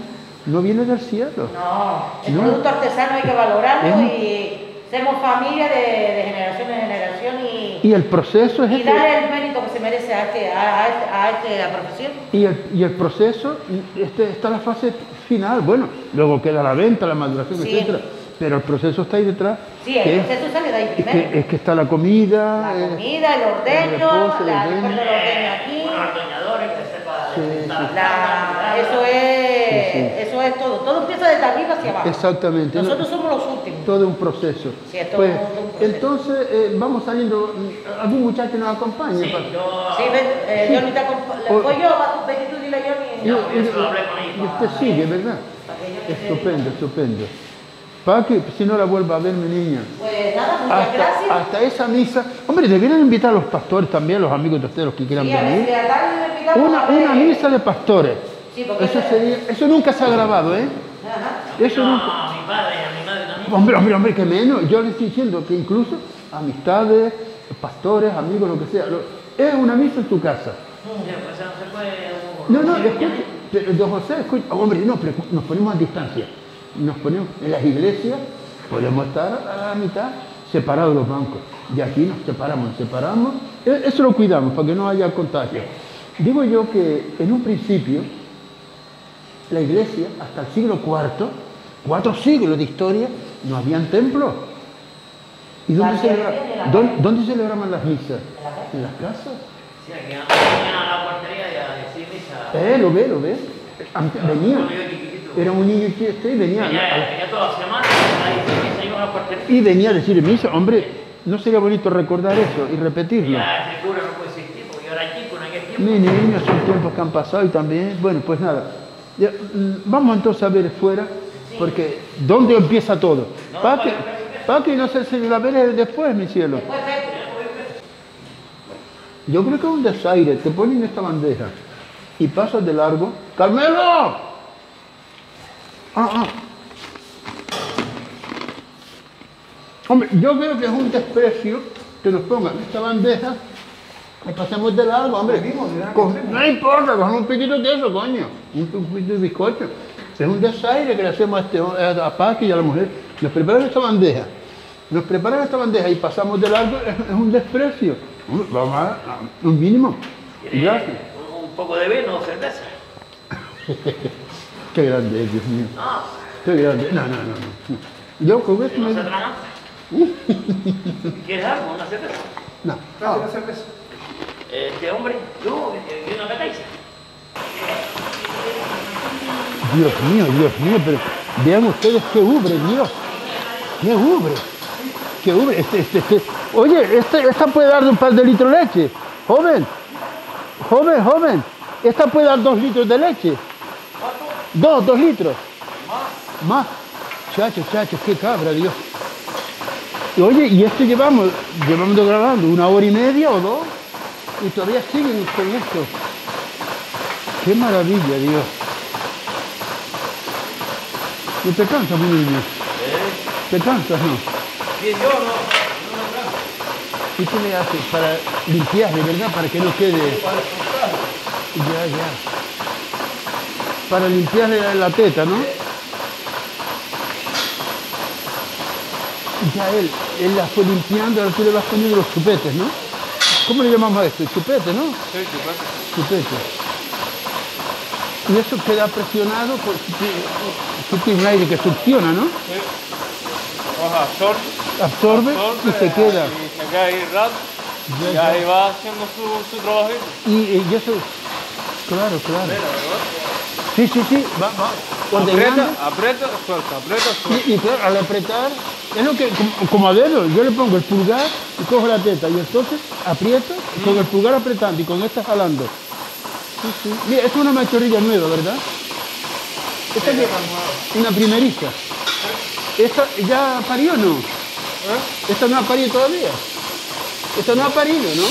no viene del cielo. No, el No. producto artesano hay que valorarlo Es- y somos familia de, de generación en generación y, Y el proceso es y este. darle el mérito que se merece a, este, a, a este- a este- a profesión. Y el, y el proceso, este, está la fase final. Bueno, luego queda la venta, la maduración, Sí. etcétera. Pero el proceso está ahí detrás. Sí, el que es- proceso sale de ahí es que, es que está la comida. La eh, comida, el ordeño, el reposo, el la, ordeño. del ordeño aquí, Bueno, los doñadores que sepa Sí, de sí. la- eso, es, Sí, sí. eso es todo. Todo empieza desde arriba hacia abajo. Exactamente. Nosotros somos los últimos. Todo un proceso. Sí, es todo Pues, un proceso. entonces, eh, vamos saliendo. ¿Algún muchacho nos acompaña? Sí, Pa- yo... Sí, ven, eh, Johnny te acompa- le O- voy yo, ven y tú dile a Johnny. Yo se lo hablé con ella. y usted sigue, ¿verdad? para Estupendo, estupendo. Para que si no la vuelva a ver mi niña. Pues nada, muchas Hasta, gracias. hasta esa misa. Hombre, deberían invitar a los pastores también, los amigos de ustedes, los que quieran Sí, a ver si venir. a Una, una misa de pastores. Sí, porque Eso, ese- sería, eso nunca se ha grabado, ¿eh? Ajá. Eso No, nunca. a mi padre a mi madre también. Hombre, hombre, hombre, que menos. Yo le estoy diciendo que incluso amistades, pastores, amigos, lo que sea. lo- es una misa en tu casa. Sí, pues no se puede. No, no, escuche, pero, don José, escuche, hombre, no, pero nos ponemos a distancia. Nos ponemos en las iglesias, podemos estar a la mitad separados los bancos. De aquí nos separamos, nos separamos. E- Eso lo cuidamos para que no haya contagio. Digo yo que en un principio la iglesia, hasta el siglo IV, cuatro siglos de historia, no habían templos. ¿Y dónde, La celebra- la dónde- celebraban las misas? En las casas. Sí, aquí venían a la portería y a decir misa. Eh, lo ve, lo ve. Am- Venía. Era un niño y venía. la- Venía, a la- venía toda la semana a decir misa, iba a la portería. y venía a decir misa. Hombre, ¿no sería bonito recordar eso y repetirlo? Ya ese cura no puede existir porque yo era chico en aquel tiempo. Mi niño, son tiempos que han pasado y también, bueno, pues nada. Ya, mm, vamos entonces a ver fuera, porque ¿dónde empieza todo? Para que, para que no se se la veré después, mi cielo. Yo creo que es un desaire. Te ponen esta bandeja y pasas de largo. ¡Carmelo! Ah, ah. Hombre, yo creo que es un desprecio que nos pongan esta bandeja y pasemos de largo, hombre. Con- no importa, con un piquito de queso, coño. Un piquito de bizcocho. Es un desaire que le hacemos a, este, a Paqui y a la mujer. Nos preparan esta bandeja. Nos preparan esta bandeja y pasamos de largo, es, es un desprecio. Vamos a, a- un mínimo. Gracias. Un, un poco de vino o cerveza. <laughs> Qué grande es, Dios mío. No, Qué grande. No, no, no. no. Yo con esto no me... <laughs> ¿Quieres algo? ¿Una cerveza? No. Este hombre, yo, y una petaiza. Dios mío, Dios mío, pero vean ustedes qué ubre, Dios. Qué ubre. Qué ubre. Este, este, este. Oye, este, esta puede dar un par de litros de leche. Joven, joven, joven. Esta puede dar dos litros de leche. Dos, dos litros. Más. Chachos, chachos, qué cabra, Dios. Y Oye, y esto llevamos, llevamos grabando una hora y media o dos. Y todavía siguen con esto. Qué maravilla, Dios. ¿Y te cansas, mi niño? ¿Te cansas, no? ¿Quién yo? No. ¿Y qué le haces para limpiarle, verdad? Para que no quede... Ya, ya. Para limpiarle la, teta, ¿no? Ya él, él la fue limpiando, ahora tú le vas poniendo los chupetes, ¿no? ¿Cómo le llamamos a esto? Chupete, ¿no? Sí, chupete. Chupete. Y eso queda presionado, por, tú tienes un aire que succiona, ¿no? Sí. Oja, absorbe. Absorbe y se queda. Y se queda ahí rato. Ya, Y ahí va haciendo su, su trabajito. Y, y eso, claro, claro. Sí, sí, sí, va, va. ordenando. Aprieta, aprieta, suelta, aprieta, suelta. Y, y claro, al apretar, es lo que, como, como a dedo, yo le pongo el pulgar y cojo la teta, y entonces aprieto, con el pulgar apretando y con esta jalando. Sí, sí. Mira, esta es una machorrilla nueva, ¿verdad? Esta es una primeriza. ¿Esta ya parió o no? ¿Eh? ¿Esta no ha parido todavía? Esta no ha parido, ¿no?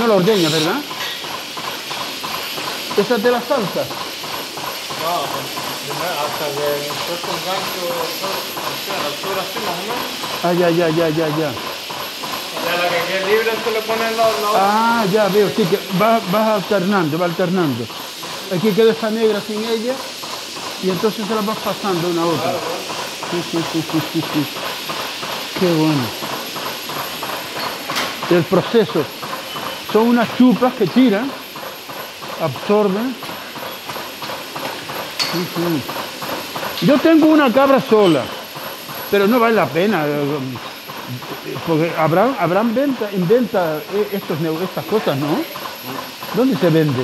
No la ordeña, ¿verdad? Esta te la salsa. No, hasta que suelta un gancho, a la altura así más o menos. Ah, ya, ya, ya, ya, ya. Y a la que quede libre se le pone la, la otra. Ah, ya veo, sí, que va- vas alternando, va alternando. Aquí queda esta negra sin ella y entonces se la vas pasando una a otra. Sí, sí, sí, sí, sí, sí. Qué bueno. El proceso. Son unas chupas que tiran, absorben. Sí, sí. Yo tengo una cabra sola, pero no vale la pena. eh, Porque habrán, habrán venta, en venta eh, estos, estas cosas, ¿no? ¿Dónde se vende?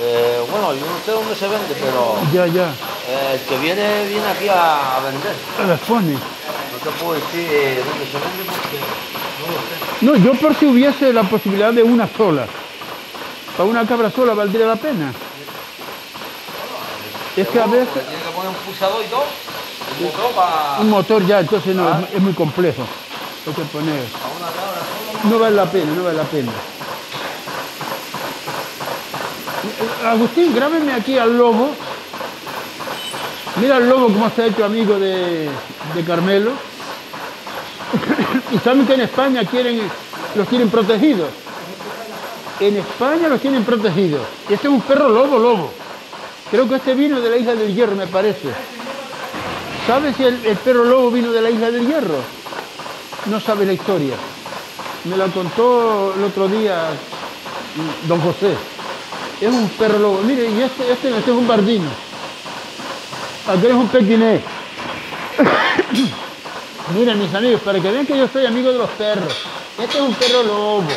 Eh, bueno, yo no sé dónde se vende, pero Ya, ya. eh, el que viene, viene aquí a, a vender. Las pone. No te puedo decir dónde se vende porque no lo sé. No, yo por si hubiese la posibilidad de una sola. Para una cabra sola valdría la pena. Es que a veces... Tiene que poner un pulsador y todo. el motor para Un motor ya, entonces no, es, es muy complejo. Hay que poner. una cabra solo. No vale la pena, no vale la pena. Agustín, grábeme aquí al lobo. Mira al lobo cómo se ha hecho amigo de, de Carmelo. <coughs> y saben que en España quieren, los tienen protegidos. En España los tienen protegidos. Y este es un perro lobo, lobo. Creo que este vino de la Isla del Hierro, me parece. ¿Sabes si el, perro lobo vino de la Isla del Hierro? No sabe la historia. Me la contó el otro día mm, don José. Es un perro lobo. Mire, y este, este, este es un bardino. Aquel es un pequinés. <coughs> Miren, mis amigos, para que vean que yo soy amigo de los perros. Este es un perro lobo.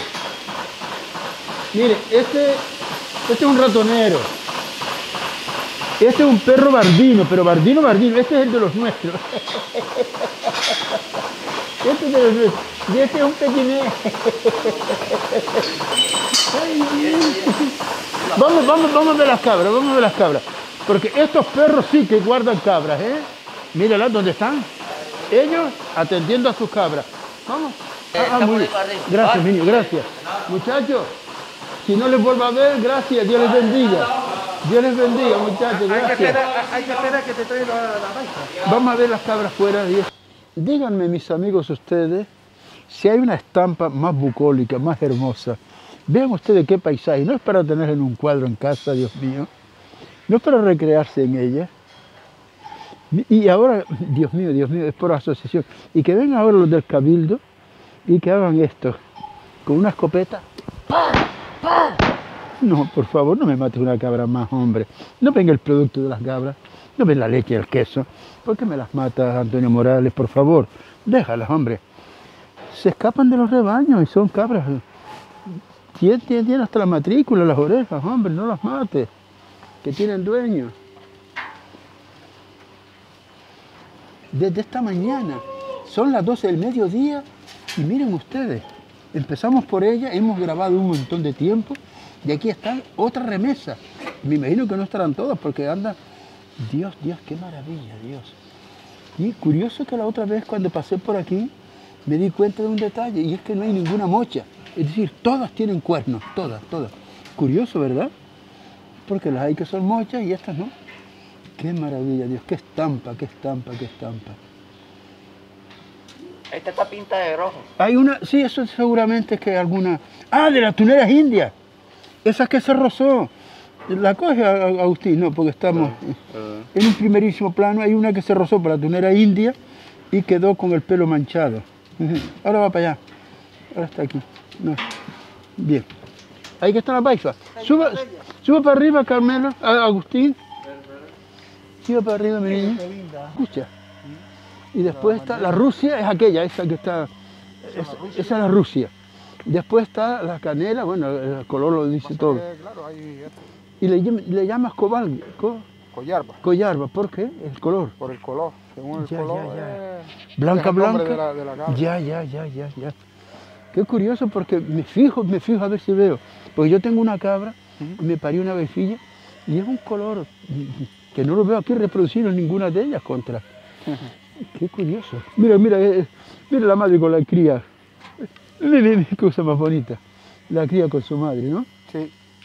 Mire, este, este es un ratonero. Este es un perro bardino, pero bardino, bardino. Este es el de los nuestros. <laughs> Este es de los nuestros. Y este es un pequinés. <laughs> Vamos, vamos, vamos a ver las cabras, vamos a ver las cabras. Porque estos perros sí que guardan cabras, ¿eh? Míralas, ¿dónde están? Ellos atendiendo a sus cabras. Vamos. Ah, ah, muy bien. Gracias, niño, gracias. Muchachos, si no les vuelvo a ver, gracias, Dios les bendiga. Dios les bendiga, muchachos, gracias. hay que esperar que te traiga la, la. Vamos a ver las cabras fuera. Dios. Díganme, mis amigos, ustedes, si hay una estampa más bucólica, más hermosa. Vean ustedes qué paisaje. No es para tener en un cuadro en casa, Dios mío. No es para recrearse en ella. Y ahora, Dios mío, Dios mío, es por asociación. Y que vengan ahora los del cabildo y que hagan esto con una escopeta. <laughs> No, por favor, no me mates una cabra más, hombre. No venga el producto de las cabras, no ven la leche y el queso. ¿Por qué me las matas, Antonio Morales? Por favor, déjalas, hombre. Se escapan de los rebaños y son cabras. Tienen- tienen hasta la matrícula, las orejas, hombre, no las mates. Que tienen dueño. Desde esta mañana, son las 12 del mediodía y miren ustedes, empezamos por ella, hemos grabado un montón de tiempo y aquí está otra remesa. Me imagino que no estarán todas porque anda, Dios, Dios, qué maravilla, Dios. Y curioso que la otra vez cuando pasé por aquí me di cuenta de un detalle y es que no hay ninguna mocha. Es decir, todas tienen cuernos, todas, todas. Curioso, ¿verdad? Porque las hay que son mochas y estas no. Qué maravilla, Dios, qué estampa, qué estampa, qué estampa. Esta está pinta de rojo. Hay una, sí, eso seguramente es que alguna. Ah, de las tuneras indias. Esas que se rozó. La coge Agustín, no, porque estamos en un primerísimo plano. Hay una que se rozó por la tunera india y quedó con el pelo manchado. <laughs> Ahora va para allá. Ahora está aquí. No. Bien. Ahí que está la paifa. Suba, suba para arriba, Carmelo, Agustín. Suba para arriba, mi niño. Escucha. Y después está la Rusia, es aquella, esa que está. Esa, esa es la Rusia. Después está la canela, bueno, el color lo dice todo. Claro, hay Y le, llam- le llamas cobal, co- collarba, collarba, ¿por qué? El color. por el color. Según el Ya, color, ya, ya. eh, Blanca, el nombre blanca. De la, de la cabra. Ya, ya, ya, ya, ya. Qué curioso porque me fijo, me fijo a ver si veo. Porque yo tengo una cabra, me parió una vejilla y es un color que no lo veo aquí reproducido en ninguna de ellas contra. Qué curioso. Mira, mira, eh, mira la madre con la cría. Mira, qué cosa más bonita. La cría con su madre, ¿no? Sí,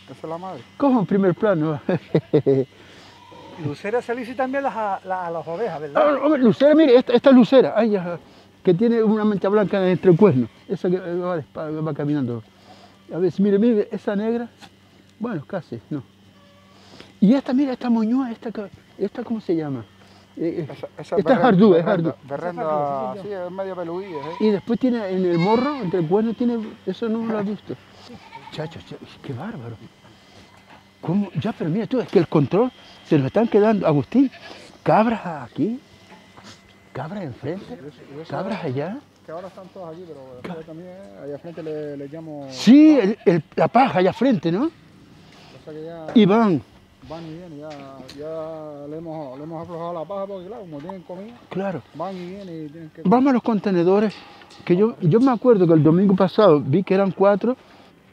esa es la madre. Cojo en primer plano. <laughs> Lucera se le dice también las, a, la- a las ovejas, Ah, ¿verdad? hombre, lucera, mire, esta, esta lucera, ay, ya, que tiene una mancha blanca entre el cuerno, esa que va, despa- va caminando. A ver, mire, mire, esa negra, bueno, casi, no. Y esta, mira, esta moñúa, esta, esta ¿cómo se llama? Eh, eh, Esa, esa esta es jardúa, es. Berrenda, sí, es medio peludilla, ¿eh? Y después tiene en el morro, entre el cuerno, tiene, eso no lo has visto. Chachos, qué bárbaro. ¿Cómo? Ya, pero mira tú, es que el control se nos están quedando, Agustín, cabras aquí, cabras enfrente, cabras allá. Que ahora están todos allí, pero después también, eh, allá al frente le, le llamo... Sí, el- el- la paja allá frente, ¿no? O sea que ya Y van, y vienen, ya, ya le, hemos, le hemos aflojado la paja porque claro, como tienen comida, claro. van y vienen y tienen que... Vamos a los contenedores, que yo, yo me acuerdo que el domingo pasado vi que eran cuatro.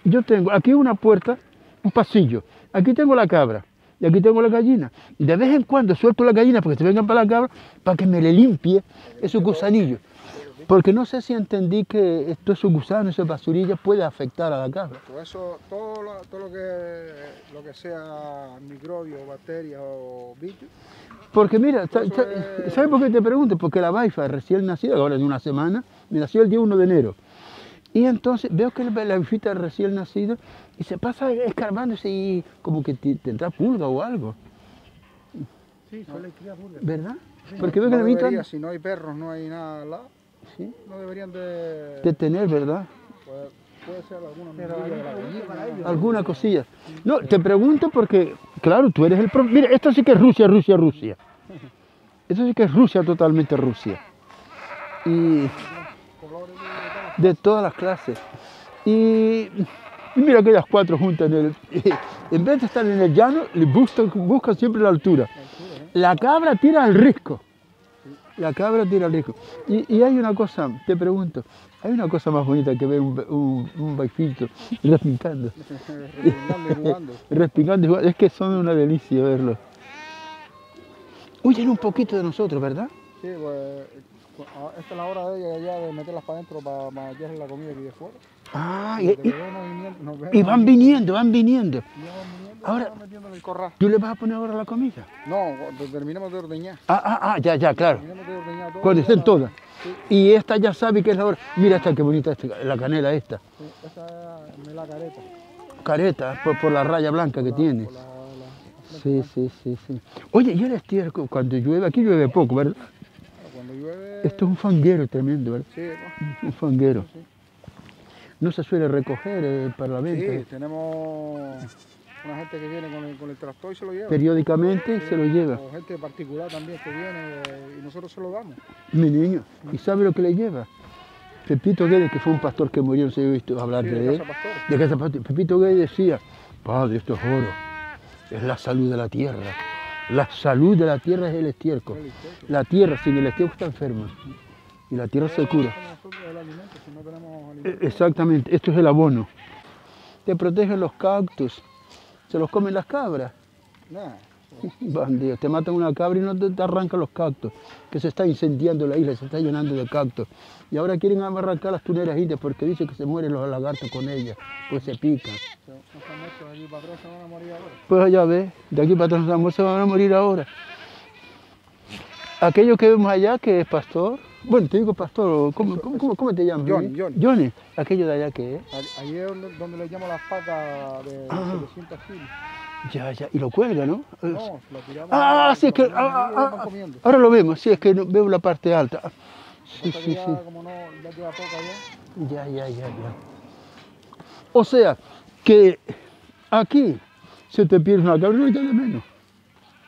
Yo tengo aquí una puerta, un pasillo. Aquí tengo la cabra. y aquí tengo la gallina. De vez en cuando suelto la gallina porque se vengan para la cabra para que me le limpie esos gusanillos. Porque no sé si entendí que estos esos gusanos, esas basurillas puede afectar a la cabra. Todo eso, todo lo, todo lo que, lo que sea microbios, bacterias o bichos, Porque mira, es- ¿sabes por qué te pregunto? Porque la baifa recién nacida, ahora de una semana, me nació el día 1 de enero. Y entonces veo que la baifita recién nacida y se pasa escarbándose y como que te- tendrá pulga o algo, Sí, suele criar pulgas. ¿verdad? Porque veo que no la mitad debería, si no hay perros, no hay nada al lado, sí, no deberían de... de tener, ¿verdad? Puede, puede ser alguna. Alguna cosilla. No, te pregunto porque, claro, tú eres el... pro- Mira, esto sí que es Rusia, Rusia, Rusia. Esto sí que es Rusia, totalmente Rusia. Y de todas las clases. Y, y mira aquellas cuatro juntas en el... <laughs> En vez de estar en el llano, le buscan, buscan siempre la altura. La cabra tira al risco. La cabra tira al risco. Y, y hay una cosa, te pregunto, hay una cosa más bonita que ver un, un, un baifito <laughs> respingando. <laughs> Respingando jugando. Es que son una delicia verlos. Huyen un poquito de nosotros, ¿verdad? Sí, pues cu- ah, esta es la hora de ellas ya de meterlas para adentro para, para la comida aquí de fuera. Ah, y, que y- nos van viniendo, van viniendo. Ahora-. ¿Tú le vas a poner ahora la comida? No, cuando terminemos de ordeñar. Ah, ah, ah, ya, ya, claro. Ordeñar. Cuando estén todas. Sí, Y esta ya sabe que es la hora. Mira esta qué bonita, esta, la canela esta. sí, esa es la careta. Careta, por, por la raya blanca que tiene. por la- la- Sí, sí, sí, sí. Oye, y el estiércol, cuando llueve, aquí llueve poco, ¿verdad? Cuando llueve. Esto es un fanguero tremendo, ¿verdad? Sí, Un fanguero. Sí. No se suele recoger eh, para la venta. sí, tenemos una gente que viene con el, con el tractor y se lo lleva. Periódicamente se lo lleva. O gente particular también que viene eh, y nosotros se lo damos. Mi niño. ¿Y sabe lo que le lleva? Pepito Guedes, que fue un pastor que murió, no sé he visto hablar Sí, de de él. Pastor. De Casa Pastor. Pepito Guedes decía, Padre, esto es oro. Es la salud de la tierra. La salud de la tierra es. El estiércol. La tierra sin el estiércol está enferma. Y la tierra se cura. E-. Exactamente, esto es el abono. Te protegen los cactus. Se los comen las cabras. Nada. <laughs> Bandido, te matan una cabra y no te, arrancan los cactus, que se está incendiando la isla, se está llenando de cactus. Y ahora quieren arrancar las tuneras indias porque dicen que se mueren los lagartos con ellas, pues se pican. Pues ya ves, de aquí para atrás los se van a morir ahora. Aquello que vemos allá, que es pastor, bueno, te digo pastor, ¿cómo, cómo, cómo- cómo te llamas? Johnny, Johnny. Johnny, aquello de allá que es. A- Ahí es donde, donde le llamo las pacas de Ah. 700 kilos. Ya, ya, y lo cuelga, ¿no? No, lo tiramos. Ah, sí, es que ah, ah, lo ah, ahora lo vemos, sí, es que veo la parte alta. Ah, Sí, sí, ya, sí. Como no, ya poca ya. Ya, ya, ya, ya. O sea, que aquí se te pierde una hay de menos.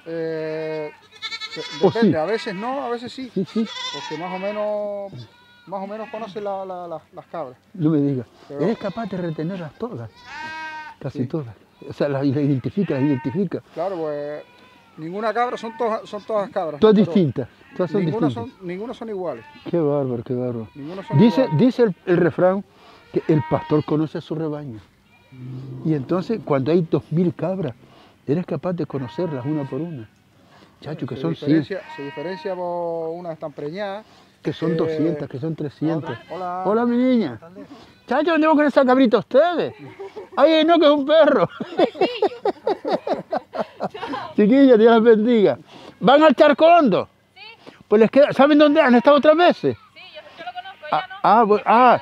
Eh, ¿O depende, sí? a veces no, a veces sí. Sí, sí, Porque más o menos, más o menos conoce la- la- la- las cabras. no me digas. Pero- Eres capaz de retenerlas todas, casi todas. O sea, las, identifica, las identifica. Claro, pues ninguna cabra, son todas, son todas cabras. Todas distintas, todas son Ninguna distintas. son, ninguna son iguales. Qué bárbaro, qué bárbaro. Son Dice, iguales. dice el, el refrán que el pastor conoce a su rebaño. Y entonces, cuando hay dos mil cabras, eres capaz de conocerlas una por una. Chacho, que se, son 100, diferencia, se diferencia por unas están preñadas. que son eh, 200, que son 300. Hola. Hola, mi niña. Chacho, ¿dónde van con esa cabrita ustedes? Ay, no, que es un perro. Chiquilla, <laughs> Dios las bendiga. ¿Van al Charcondo? Pues les queda, ¿saben dónde han estado otras veces? Sí, yo, yo lo conozco, Ah, no. ah, ah.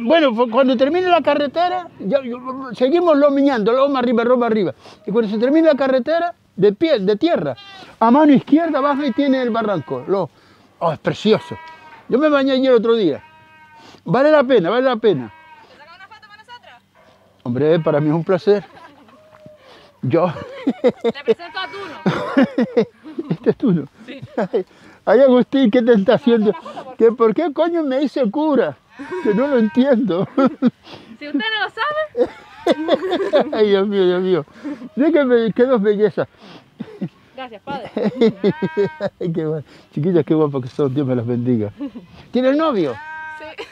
Bueno, cuando termine la carretera, ya- yo- seguimos lomiñando, loma arriba, loma arriba. Y cuando se termine la carretera, de pie, de tierra, a mano izquierda baja y tiene el barranco. Lo, oh, es precioso. Yo me bañé ayer otro día. Vale la pena, vale la pena. ¿Te una foto para nosotros? Hombre, para mí es un placer. Yo, <laughs> Le presento a Tuno. <laughs> este es tuyo. <laughs> Ay, Agustín, ¿qué te está haciendo? ¿Que ¿Por qué coño me hice cura? Que no lo entiendo. Si usted no lo sabe, <laughs> Ay, Dios mío, Dios mío. Mira que me quedó belleza. gracias, padre. <laughs> Qué guay. Chiquillas, qué guapo que son. Dios me las bendiga. ¿Tiene novio? Sí.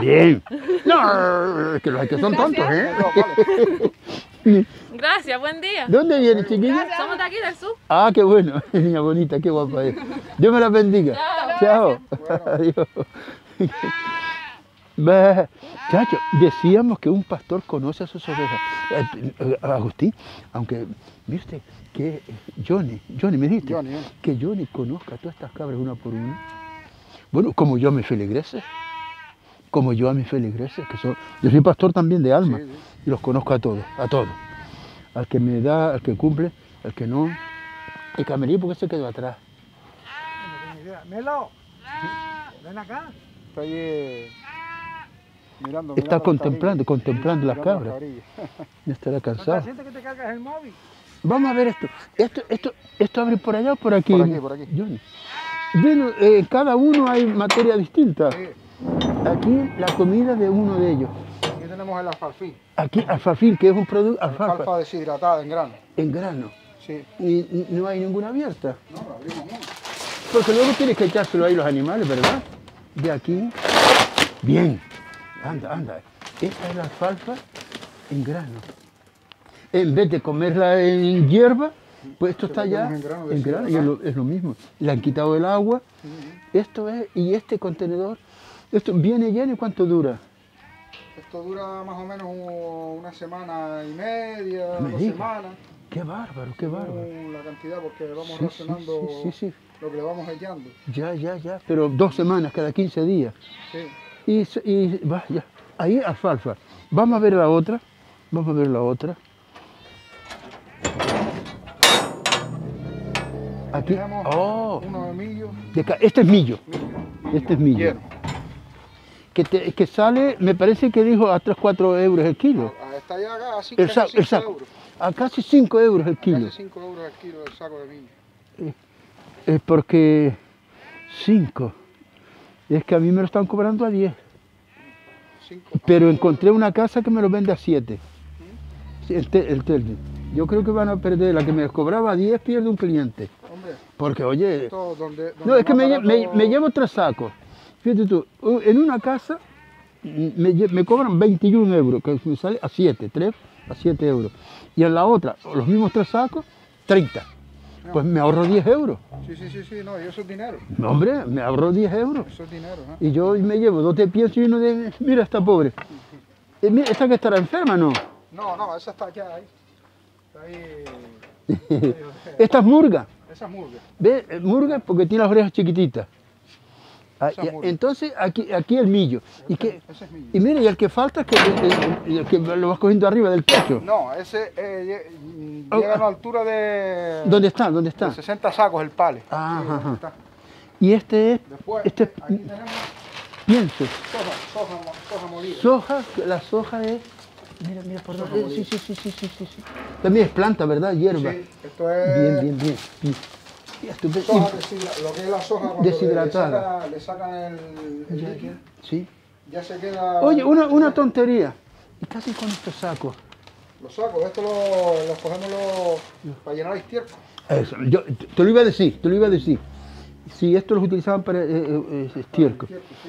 Bien. No, que los que son tontos, ¿eh? Gracias, buen día. ¿De dónde viene, chiquilla? Somos de aquí del sur. Ah, qué bueno. <laughs> Niña bonita, qué guapa es. Dios me la bendiga. Chao. Adiós. Chacho, decíamos que un pastor conoce a sus ovejas. Eh, eh, Agustín, aunque, viste, que Johnny, Johnny me dijiste, Johnny, Johnny. que Johnny conozca todas estas cabras una por una. Bueno, como yo a mis feligreses, como yo a mis feligreses, que son, yo soy pastor también de alma, Sí, sí. y los conozco a todos, a todos. Al que me da, al que cumple, al que no. El camerino, porque se quedó atrás? No tengo idea. Melo, ven acá. Ahí eh, mirando. Está mirando contemplando, contemplando las cabras. estará ¿No te cansado. que te cargas el móvil? Vamos a ver esto. ¿Esto, esto, esto abre por allá o por aquí? Por aquí, por aquí. Johnny. Bueno, eh, cada uno hay materia distinta. Sí, Aquí la comida de uno de ellos. aquí tenemos el alfalfín. Aquí alfalfil, que es un producto alfalfa Alfalfa deshidratada en grano. en grano. Sí. Y no hay ninguna abierta. No, lo abrimos. Porque luego tienes que echárselo ahí los animales, ¿verdad? De aquí. Bien. Anda, anda. Esta es la alfalfa en grano. En vez de comerla en hierba, pues esto está ya en grano en grano y es lo, es lo mismo. Le han quitado el agua. Esto es, y este contenedor, esto viene lleno y cuánto dura. Esto dura más o menos un- una semana y media, Me dos diga. semanas. Qué bárbaro, qué bárbaro. La cantidad, porque vamos Sí, racionando sí, sí, sí. lo que le vamos echando. Ya, ya, ya. Pero dos semanas, cada 15 días. Sí. Y, y va, ya. Ahí alfalfa. Vamos a ver la otra. Vamos a ver la otra. Aquí. Oh, uno de ca- este es millo. Este es millo. Que, te- que sale, me parece que dijo a 3, 4 euros el kilo. Ah, Está ya acá, así El casi saco, cinco saco. euros. A casi 5 euros el kilo. Casi 5 euros el kilo del saco de millo. Es porque 5. Es que a mí me lo están cobrando a 10. Cinco. Pero encontré una casa que me lo vende a 7. El, el. Yo creo que van a perder. La que me cobraba a 10 pierde un cliente. Hombre, Porque, oye, donde, donde no, es que me, me- me llevo tres sacos. Fíjate tú, en una casa mm, me, me cobran 21 euros, que me sale a 7, 3 a 7 euros. Y en la otra, los mismos tres sacos, 30. Pues me ahorro 10 euros. Sí, sí, sí, sí, no, y eso es dinero. Hombre, me ahorro 10 euros. Eso es dinero, ¿eh? Y yo me llevo dos de pienso y uno de. Mira, está pobre. <laughs> Eh, mira, esta que estará enferma, ¿no? No, no, esa está allá ahí. Está ahí. <laughs> Esta es murga. Esa es murga. ¿Ves? Eh, Murga porque tiene las orejas chiquititas. Ah, entonces aquí, aquí el millo. Y, que, Ese es millo. y mira, y el que falta es que, el- el- el que lo vas cogiendo arriba del techo. No, ese eh, mm, Oh, llega a ah. la altura de, ¿Dónde está? ¿Dónde está? de 60 sacos el pale. Ah, Sí, ajá. está. Y este es, Después, este es aquí tenemos pienso. soja, soja, soja molida. Soja, la soja es. Mira, mira por dónde. eh, Sí, sí, sí, sí, sí, sí, sí. También es planta, ¿verdad? Hierba. Sí, esto es Bien, bien, bien. bien. Lo que es la soja cuando Deshidratada. Le, saca- le sacan el, el Ya, líquido, Sí. ya se queda. Oye, una, una tontería. ¿Y qué hacen con estos sacos? Los sacos, esto lo- los cogemos los- para llenar estiércol. Eso, yo te lo iba a decir, te lo iba a decir. Si estos los utilizaban para eh, eh, eh, estiércol.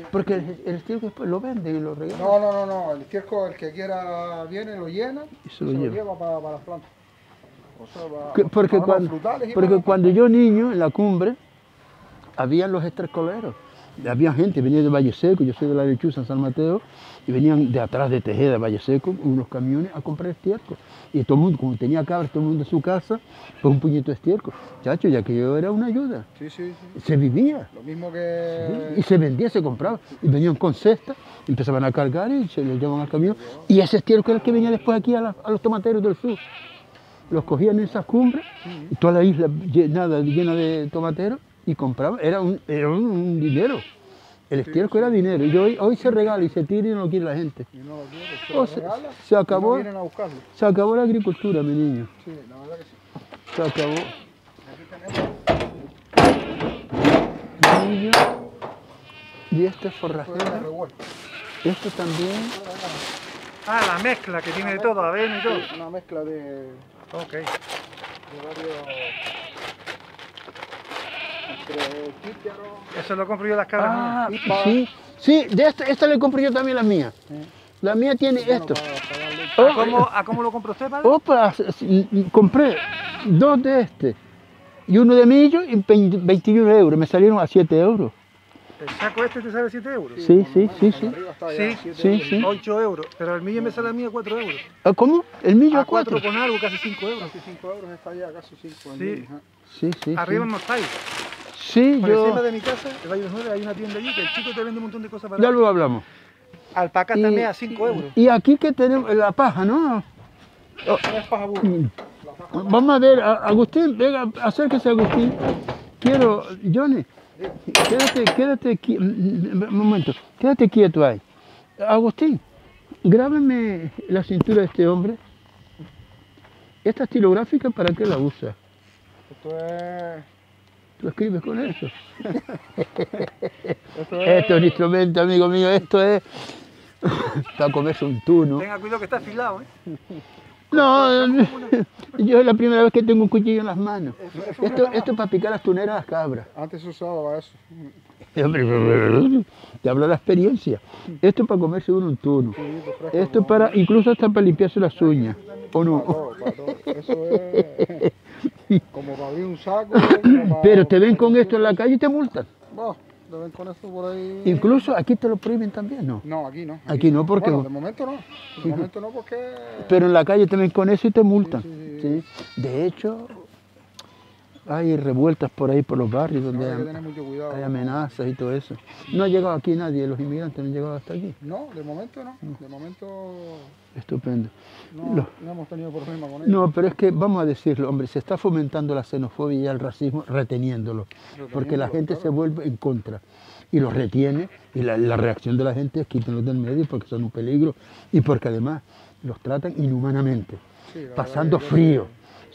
Porque el, el estiércol después lo venden y lo regalan. No, no, no, no, el estiércol, el que quiera viene, lo llena Y se lo lleva. para, para las plantas. Que- porque cuando, porque cuando yo niño, en la cumbre, habían los estercoleros. Había gente, venía de Valle Seco, yo soy de la lechuza en San Mateo, y venían de atrás de Tejeda, Valle Seco, unos camiones a comprar estiércol. Y todo el mundo, como tenía cabras, todo el mundo en su casa, pues un puñito de estiércol. Chacho, ya que yo era una ayuda. Sí, sí, sí. Se vivía. Lo mismo que... Y se vendía, se compraba. Y venían con cestas, empezaban a cargar y se los llevaban al camión. Y ese estiércol era el que venía después aquí a, la- a los tomateros del sur. Los cogían en esas cumbres, y toda la isla llenada, llena de tomateros, y compraban. Era un, era un, dinero. El estiércol era dinero. Y hoy, hoy se regala y se tira y no lo quiere la gente. Y no lo quiere, se Oh, lo se- regala se y no acabó. a. Se acabó la agricultura, mi niño. Sí, la verdad que sí. Se acabó. Aquí tenemos Niño. Y esto es forrajera. Esto también. Ah, la mezcla que tiene de todo, avena y todo. Una mezcla de, Ok. de varios... Entre Eso lo compro yo las cabras. Ah, sí. Sí, de esta, esta le compro yo también la mía. La mía tiene bueno, esto. para, para darle Oh, ¿A cómo, ¿A cómo lo compró usted, padre? Opa, compré dos de este y uno de millo y 20 21 euros. Me salieron a 7 euros. El saco este te sale 7 euros. Sí, sí, sí, sí. Arriba está Sí, sí, sí. 8 euros. Pero el millo me sale a mí a 4 euros. Ah, ¿Cómo? ¿El millo A a 4? 4 con algo, casi 5 euros. Casi 5 euros está ya, casi 5. Sí. Sí, sí. Arriba sí. no estáis. Sí, Por yo. encima de mi casa, el Valle 9, hay una tienda allí que el chico te vende un montón de cosas para Ya luego hablamos. Alpacas Y- también a 5 euros. Y aquí que tenemos la paja, ¿no? Oh, Es paja burro. mm. Vamos a ver, a- Agustín, venga, acérquese Agustín. Quiero, Johnny, quédate, quédate, mm, un momento, quédate quieto ahí. Agustín, grábame la cintura de este hombre. ¿Esta estilográfica para qué la usa? Esto es. ¿Tú escribes con eso? <laughs> Esto es. Esto es un instrumento, amigo mío, esto es <laughs> para comerse un tuno. Tenga cuidado que está afilado, ¿eh? No, <laughs> yo es la primera vez que tengo un cuchillo en las manos. Esto, esto es para picar las tuneras a las cabras. Antes se usaba eso. <laughs> Te hablo de la experiencia. Esto es para comerse uno un tuno. Esto es para, incluso hasta para limpiarse las uñas. ¿O Para no? todo, para todo. <laughs> Eso es. Como para abrir un saco. para- Pero te ven con esto en la calle y te multan. Bah, te ven con esto por ahí. Incluso aquí te lo prohíben también, ¿no? No, aquí no. Aquí no, porque- Bueno, de momento no. De momento no, porque. Pero en la calle te ven con eso y te multan. Sí, Sí. De hecho, hay revueltas por ahí por los barrios No, donde hay hay, tener mucho cuidado. hay amenazas y todo eso. No ha llegado aquí nadie, los inmigrantes no han llegado hasta aquí. No, de momento no. De momento Estupendo. no, no hemos tenido problema con ellos. No, pero es que vamos a decirlo, hombre, se está fomentando la xenofobia y el racismo reteniéndolo, porque la gente claro. se vuelve en contra y los retiene y la, la reacción de la gente es quítenlos del medio porque son un peligro y porque además los tratan inhumanamente, Sí, pasando frío,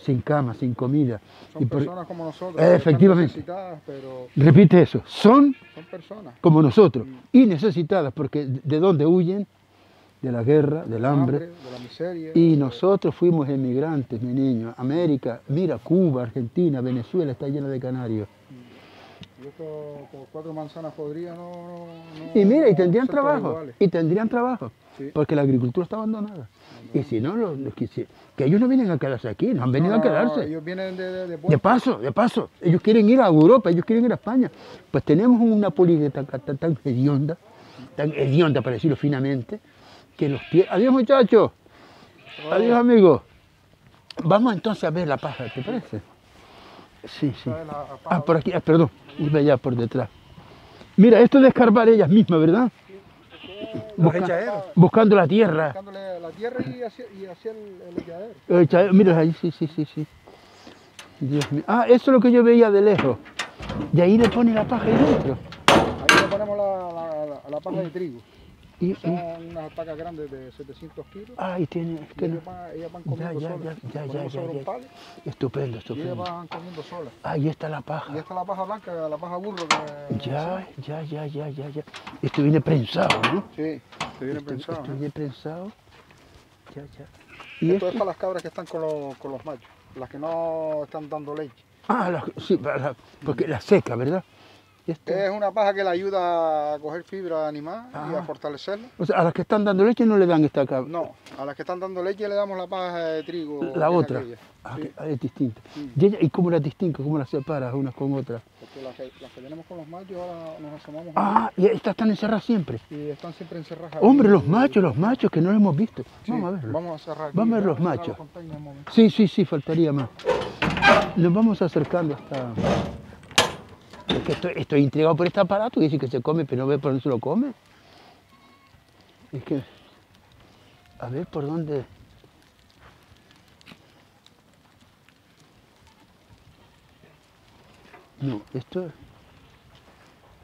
sin cama, sin comida. Son y por- personas como nosotros. Efectivamente. pero Repite eso, son son personas. como nosotros y necesitadas porque de dónde huyen? De la guerra, del hambre. de la miseria. Y nosotros fuimos emigrantes, mi niño. América, mira, Cuba, Argentina, Venezuela está llena de canarios. Y esto por cuatro manzanas podría no, no- Y mira, y tendrían trabajo. iguales. Y tendrían trabajo. Sí. Porque la agricultura está abandonada. Y si no, los, los que, si- que ellos no vienen a quedarse aquí, no han venido No, a no, quedarse. ellos vienen de, de, de De paso, de paso. Ellos quieren ir a Europa, ellos quieren ir a España. Pues tenemos una política tan, tan, tan hedionda, tan hedionda para decirlo finamente, que los pies... Adiós muchachos. Adiós amigos. Vamos entonces a ver la paja, ¿te parece? Sí, sí. Ah, por aquí, ah, perdón, iba allá por detrás. Mira, esto es de escarbar ellas mismas, ¿verdad? Busca- echaderos. buscando la tierra. buscándole la tierra y hacia, y hacia el, el echadero. Eh, echa- Mira ahí, sí, sí, sí, sí. Dios mío. Ah, eso es lo que yo veía de lejos. De ahí le pone la paja ahí dentro. Ahí le ponemos la, la, la, la paja de trigo. Y, y- Son unas pacas grandes de 700 kilos. tiene, es Y que no- ellas van, ellas van comiendo ya, solas. ya, ya, sobre un palo Estupendo, y ellas estupendo. van comiendo solas. Ahí está la Y paja. esta es la paja blanca, la paja burro que... Ya, ya, ya, ya, ya, ya. Esto viene prensado, ¿no? Sí, se viene Esto, pensado. esto ¿eh? viene prensado. Ya, ya. Y Esto esto, es para las cabras que están con los, con los machos, las que no están dando leche. ah, la- sí, la- porque la seca, ¿verdad? Es una paja que le ayuda a coger fibra animal y Ah. a fortalecerla. o sea, a las que están dando leche no le dan esta cabra. No, a las que están dando leche le damos la paja de trigo. La otra. Ah, Sí, que- ah, es distinta. Sí. ¿Y, ella- ¿Y cómo las distingues? ¿Cómo las separas unas con otras? porque las que, las que tenemos con los machos ahora nos asomamos Ah, y estas están encerradas siempre. y están siempre encerradas. Hombre, los machos, los machos que no los hemos visto. Sí, Vamos a verlos. Vamos a cerrar aquí. Vamos a ver los machos. Sí, sí, sí, faltaría más. Nos vamos acercando hasta... Es que estoy, intrigado por este aparato que dice que se come, pero no ve por dónde se lo come. Es que... A ver por dónde... No, esto...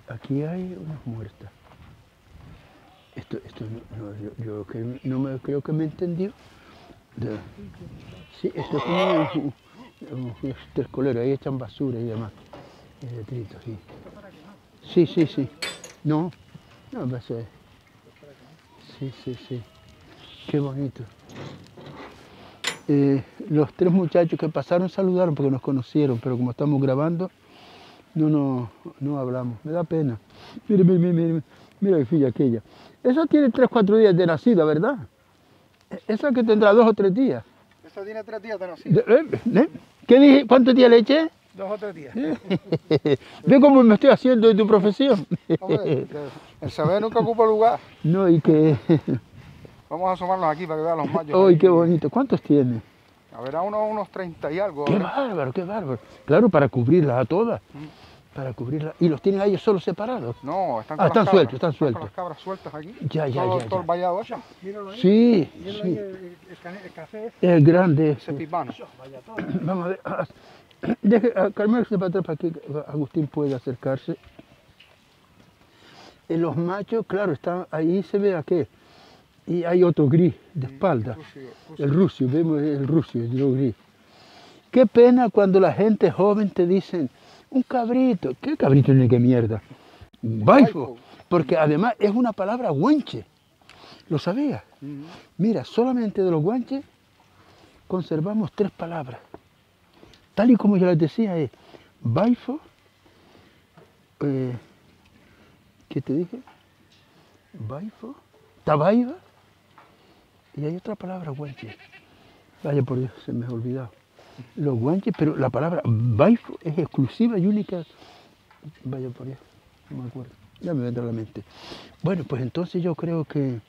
Aquí hay unas muertas. Esto, esto no, no, yo, yo no me, creo que me entendió. De- sí, esto es como un, un, un ahí echan basura y demás. Es detrito, sí. Sí, sí, sí. No, no, va a ser. Sí, sí, sí. Qué bonito. Eh, los tres muchachos que pasaron saludaron porque nos conocieron, pero como estamos grabando, no, no, no hablamos. Me da pena. Mire, mire, mire, mire, mira mi filla aquella. Eso tiene tres, cuatro días de nacida, ¿verdad? Esa que tendrá dos o tres días. Esta tiene tres días de nacida. Eh, eh, ¿Qué dije? ¿Cuántos días le eché? Dos o tres días. ¿Ve cómo me estoy haciendo de tu profesión? Hombre, el saber nunca ocupa lugar. No, y que... Vamos a asomarnos aquí para que vean los machos. ¡Ay, ahí. qué bonito! ¿Cuántos tiene? A ver, a unos, unos 30 y algo. ¡Qué bárbaro, qué bárbaro! Claro, para cubrirlas a todas. Para cubrirlas. ¿Y los tienen a ellos solo separados? No, están Ah, con están las cabras. sueltos, están con sueltos. las cabras sueltas aquí. Ya, ya, todo, ya, Todo ya. el vallado allá. Míralo ahí. Sí, Míralo ahí, sí. el, el, el café. Es grande Ese pipano. Vamos a ver. Deje a Carmelo para atrás para que Agustín pueda acercarse. En los machos, claro, están ahí se ve a qué. Y hay otro gris de espalda. El rucio, vemos el rucio, el gris. Qué pena cuando la gente joven te dicen, un cabrito. ¿Qué cabrito ni qué mierda? Un baifo. Porque además es una palabra guanche. ¿Lo sabías? Mira, solamente de los guanches conservamos tres palabras. Tal y como yo les decía, es baifo, eh, ¿qué te dije? Baifo, tabaiba, y hay otra palabra, guanche. Vaya por Dios, se me ha olvidado. Los guanches, pero la palabra baifo es exclusiva y única. Vaya por Dios, no me acuerdo. Ya me vendrá a la mente. Bueno, pues entonces yo creo que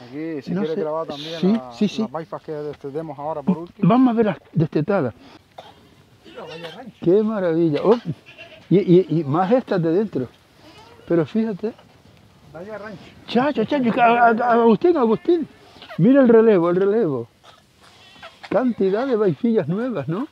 Aquí, si No quiere sé. grabar también Sí, la- sí, sí. las baifas que destendemos ahora por último. Vamos a ver las destetadas. Qué maravilla. Oh, y, y- y más estas de dentro. Pero fíjate. Vaya rancho. Chacho, chacho, Agustín, Agustín. Mira el relevo, el relevo. Cantidad de vaifillas nuevas, ¿no?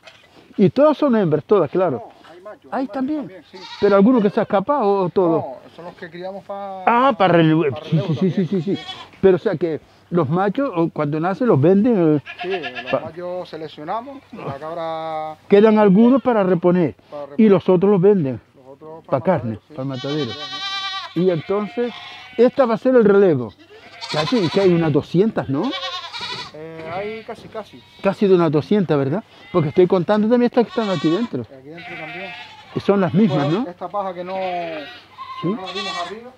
Y todas son hembras, todas, claro. No, hay machos. Hay machos también. sí. Pero alguno que se ha escapado o todo. No, son los que criamos para. Ah, para relevo. Sí, relevo sí, sí, sí, sí. Pero o sea que los machos cuando nacen los venden. eh, Sí, los machos seleccionamos, la cabra Quedan algunos para reponer. para Y los otros los venden. los otros pa' carne, matadero, sí. pa' matadero. Y entonces, esta va a ser el relevo. Chacho, y que hay unas 200, ¿no? Eh, hay casi, casi. Casi de unas 200, ¿verdad? Porque estoy contando también estas que están aquí dentro. Aquí dentro también. Que son las mismas, Bueno, ¿no? Esta paja que no, que Sí. no la vimos arriba.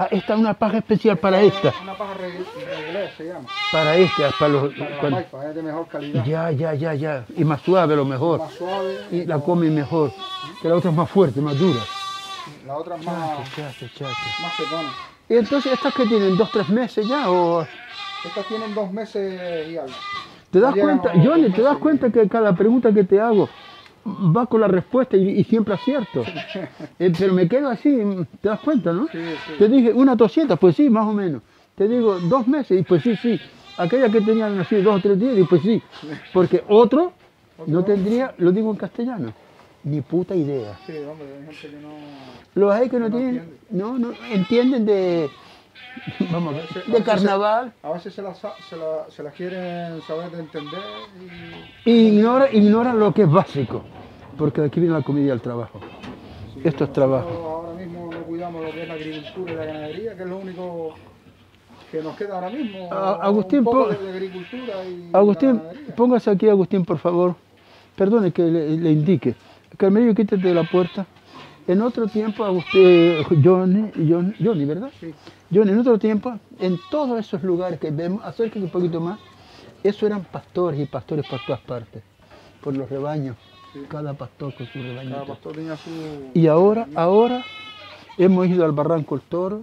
Ah, esta es una paja especial para esta. Una paja reguilé, se llama. Para esta, para los... Para la es de mejor calidad. Ya, ya, ya, ya. Y más suave, lo mejor. Más suave. Y la comen mejor. Que la otra es más fuerte, más dura. La otra es más, más secona. Y entonces, ¿estas que tienen? ¿Dos, tres meses ya? ¿O Estas tienen dos meses y algo. te das llegan cuenta, los Johnny, te das cuenta que cada pregunta que te hago va con la respuesta y, y siempre acierto? Eh, pero me quedo así, ¿te das cuenta, no? Sí, sí. Te dije, una 200, pues sí, más o menos. Te digo, dos meses, y pues sí, sí. Aquella que tenían así dos o tres días, y pues sí. Porque otro no tendría, lo digo en castellano, ni puta idea. Sí, hombre, hay gente que no. Los hay que no No tienen, entiende. no, no entienden de, vamos a veces- de carnaval. A veces se las, se la, se las quieren saber de entender y. Ignora, ignora lo que es básico, porque de aquí viene la comida y el trabajo. Esto es trabajo. Ahora mismo no cuidamos lo que es la agricultura y la ganadería, que es lo único que nos queda ahora mismo. A- Agustín, un poco po- de, de agricultura y Agustín, ganadería. póngase aquí, Agustín, por favor. Perdone que le, le indique. Carmelillo, quítate de la puerta. En otro tiempo, Agustín, Johnny, Johnny, Johnny, ¿verdad? Sí. Johnny, en otro tiempo, en todos esos lugares que vemos, acérquese un poquito más, eso eran pastores y pastores por todas partes, por los rebaños. Sí. Cada pastor con su rebaño. Cada pastor tenía su. Y ahora, ahora, hemos ido al barranco el toro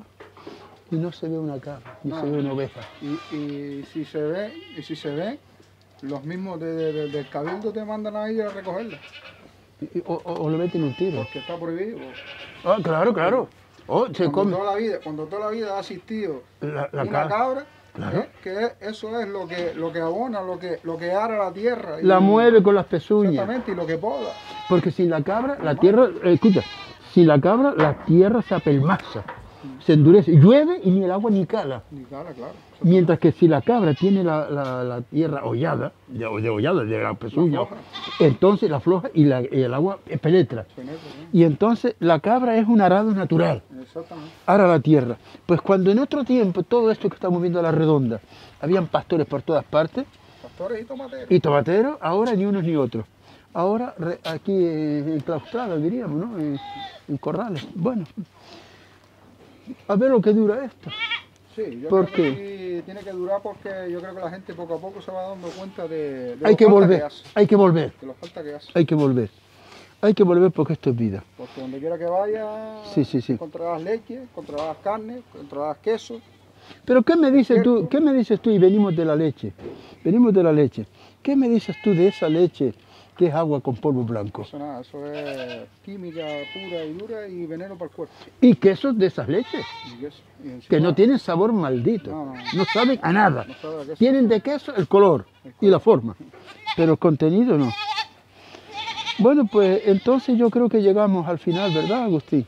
y no se ve una cabra, ni No. se ve una oveja. Y, y si se ve, y si se ve, los mismos de- de- de- del cabildo te mandan a ir a recogerla, Y- O, o- o le meten un tiro. porque está prohibido. Ah, claro, claro. Oh, se Cuando come toda la vida, cuando toda la vida ha asistido la, la una cabra. cabra, Claro. ¿eh? que es- eso es lo que, lo que abona, lo que, lo que ara la tierra. y- La mueve con las pezuñas. Exactamente, y lo que poda. Porque sin la cabra, la tierra, eh, escucha, sin la cabra, la tierra se apelmaza, se endurece, llueve y ni el agua ni cala. Ni cara, claro. Mientras que si la cabra tiene la, la- la tierra hollada, de, de hollada, de la pezuña, entonces la floja y, el agua penetra. Penetra, ¿eh? Y entonces la cabra es un arado natural, Exactamente. ara la tierra. Pues cuando en otro tiempo todo esto que estamos viendo a la redonda, habían pastores por todas partes, Pastores y tomateros. y tomateros, ahora ni unos ni otros. Ahora aquí en, en claustrada diríamos, ¿no? En, en corrales. Bueno, a ver lo que dura esto. Sí, yo ¿Por creo que sí tiene que durar porque yo creo que la gente poco a poco se va dando cuenta de, de Hay lo que volver, hace, hay que volver, de lo falta que hace. hay que volver. Hay que volver porque esto es vida. Porque donde quiera que vaya, Sí, sí, sí. encontrarás leche, encontrarás carne, encontrarás queso. Pero ¿qué me dices tú? ¿Qué me dices tú? Y venimos de la leche. Venimos de la leche. ¿Qué me dices tú de esa leche que es agua con polvo blanco? Eso nada, eso es química pura y dura y veneno para el cuerpo. Y quesos de esas leches, Y queso. Y encima- que no tienen sabor maldito. No, no, no. No saben a nada. Sabe a. Tienen de queso el color y la forma, pero el contenido no. Bueno, pues entonces yo creo que llegamos al final, ¿verdad, Agustín?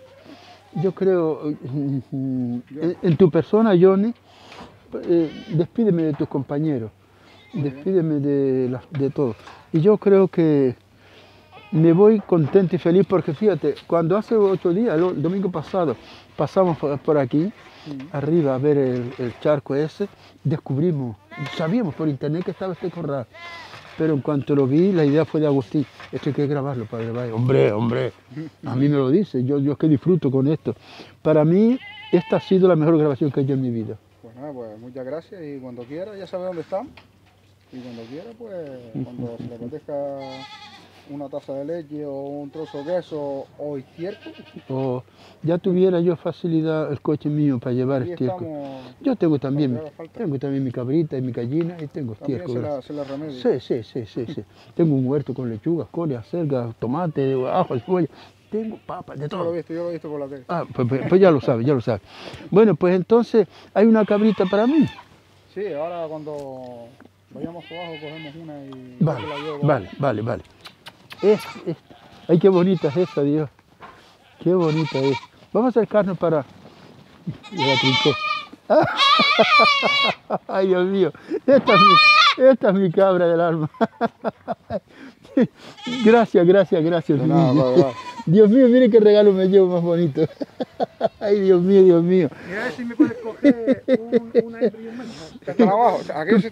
Yo creo, en, en tu persona, Johnny, eh, despídeme de tus compañeros, despídeme de, la- de todo. Y yo creo que me voy contento y feliz porque fíjate, cuando hace ocho días, el, domingo pasado, pasamos por, aquí, arriba a ver el, el charco ese, descubrimos, sabíamos por internet que estaba este corral. Pero en cuanto lo vi, la idea fue de Agustín, esto hay que grabarlo, padre Valle. Hombre, hombre, a mí me lo dice, yo, yo es que disfruto con esto. Para mí, esta ha sido la mejor grabación que he hecho en mi vida. Pues nada, pues muchas gracias y cuando quiera ya sabe dónde estamos. Y cuando quiera, pues cuando se le apetezca una taza de leche o un trozo de queso o estiércol, O ya tuviera yo facilidad el coche mío para llevar estiércol. Yo tengo también, tengo también mi cabrita y mi gallina y tengo estiércol. se la, se la remedia. Sí, sí, sí, sí, sí. Tengo un huerto con lechugas, coles, acelgas, tomate, ajo, cebolla. Tengo papas, de Yo lo he todo. visto, yo lo he visto por la tele. Ah, pues, pues- pues ya lo sabe, ya lo sabe. Bueno, pues entonces hay una cabrita para mí. Sí, ahora cuando vayamos abajo cogemos una y Vale, vale, vale, vale. Es, es- ay, qué bonita es esa, Dios. Qué bonita es. Vamos a acercarnos para... Y la. <laughs> Ay, Dios mío. Esta es mi, esta es mi cabra del alma. <laughs> <laughs> Gracias, gracias, gracias. Dios mío, mire qué regalo me llevo más bonito. <laughs> Ay, Dios mío, Dios mío. Mira si me puedes coger un, una y un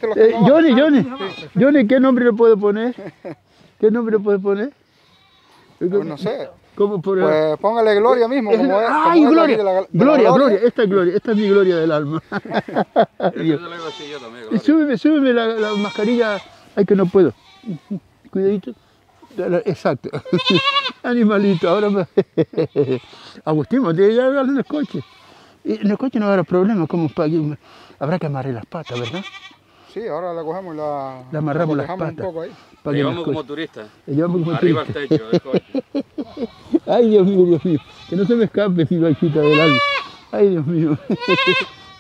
los Eh. Johnny, Johnny, Johnny, ¿qué nombre le puedo poner? ¿Qué nombre le puedo poner? Pues no sé. ¿Cómo por Pues póngale Gloria mismo, Es- como es. como ¡Ay, es la Gloria! de la- de la Gloria, Gloria, esta es Gloria, esta es mi Gloria del alma. <laughs> Yo también, Y Gloria. Súbeme, súbeme la, la mascarilla. Ay, que no puedo. Cuidadito. Exacto. <laughs> Animalito, ahora me... <laughs> Agustín, me tiene que llevar en el coche. Y en el coche no habrá problema, como para que- Habrá que amarrar las patas, ¿verdad? Sí, ahora la cogemos y la, Le amarramos la las patas. un poco ahí. Para llevamos como turistas. le llevamos como Arriba al turista. techo del coche. <laughs> Ay, Dios mío, Dios mío. Que no se me escape mi vaquita del alma. Ay, Dios mío.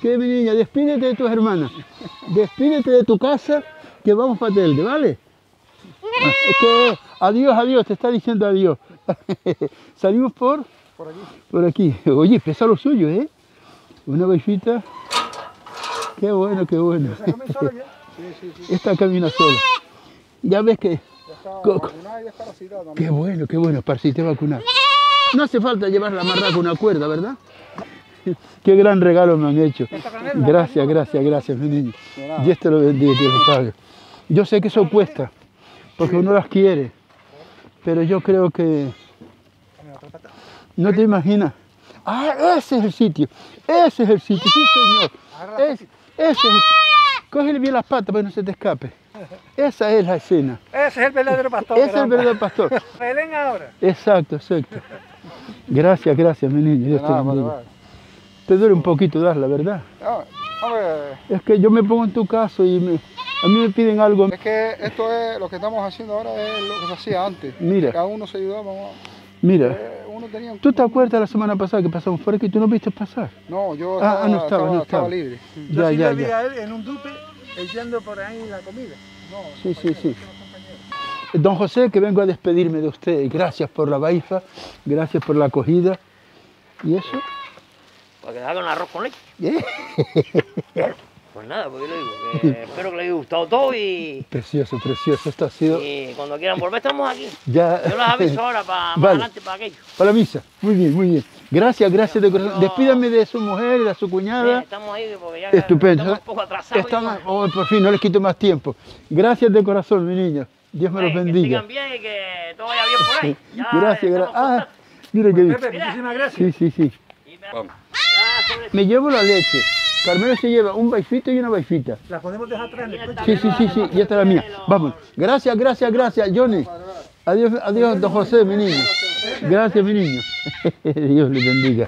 Que mi niña, despídete de tus hermanas. Despídete de tu casa, que vamos para Telde, ¿vale? Es que adiós, adiós, te está diciendo adiós. <laughs> Salimos por, Por aquí. por aquí. Oye, pesa lo suyo, ¿eh? Una vaquita. Qué bueno, qué bueno. Ya. Sí, sí, sí. Esta camina sola. Ya ves que Ya está vacunada y Qué bueno, qué bueno, para si te vacunar. No hace falta llevarla amarrada con una cuerda, ¿verdad? <laughs> Qué gran regalo me han hecho. Gracias, gracias, gracias, mi niño. Dios te lo bendiga, Dios lo pague. Yo sé que eso cuesta, porque uno las quiere, pero yo creo que no te imaginas. Ah, ese es el sitio, ese es el sitio, sí señor. Es- ese es el- Cógele bien las patas para que no se te escape. Esa es la escena. Ese es el verdadero pastor. Ese es el verdadero pastor. <laughs> Belén ahora. Exacto, exacto. Gracias, gracias, mi niño. Dios te nada, bendiga. vale. Te duele un poquito darla, ¿verdad? Ah, hombre, Es que yo me pongo en tu caso y me- a mí me piden algo. es que esto es lo que estamos haciendo ahora es lo que se hacía antes. Mira. Cada uno se ayudaba. ¿no? Mira, Eh, Uno tenía un- ¿tú te acuerdas la semana pasada que pasamos por aquí y tú no viste pasar? No, yo Ah, estaba, ah, no estaba, no estaba- libre. Yo Ya, sí ya, lo vi ya. a él en un dupe echando por ahí la comida. No, Sí, sí, sí. Don José, que vengo a despedirme de usted. Gracias por la baifa, gracias por la acogida. ¿Y eso? Para que hagan arroz con leche. ¿Eh? <laughs> Pues nada, pues yo le digo que <laughs> espero que les haya gustado todo y, Precioso, precioso. Esto ha sido y cuando quieran volver estamos aquí. ya... Yo les aviso <laughs> ahora para más Vale. adelante para aquello. Para la misa. Muy bien, muy bien. Gracias, gracias de corazón. Despídame de su mujer, de su Sí, cuñada. estamos ahí porque ya Estupendo. estamos un poco atrasados. Y no- oh, por fin, no les quito más tiempo. Gracias de corazón, mi niño. Dios me los Eh, Que bendiga. sigan bien y que todo vaya bien por ahí. Ya Gracias, estamos gracias. Ah, mira qué bien. Pepe, muchísimas gracias. Sí, sí, sí. Y me- Vamos. Ah, Me llevo la leche. Carmelo se lleva un baifito y una baifita. La podemos dejar atrás. Sí, sí, sí, sí, y esta es la mía. Vamos. Gracias, gracias, gracias, Johnny. Adiós, adiós, don José, mi niño. Gracias, mi niño. <laughs> Dios le bendiga.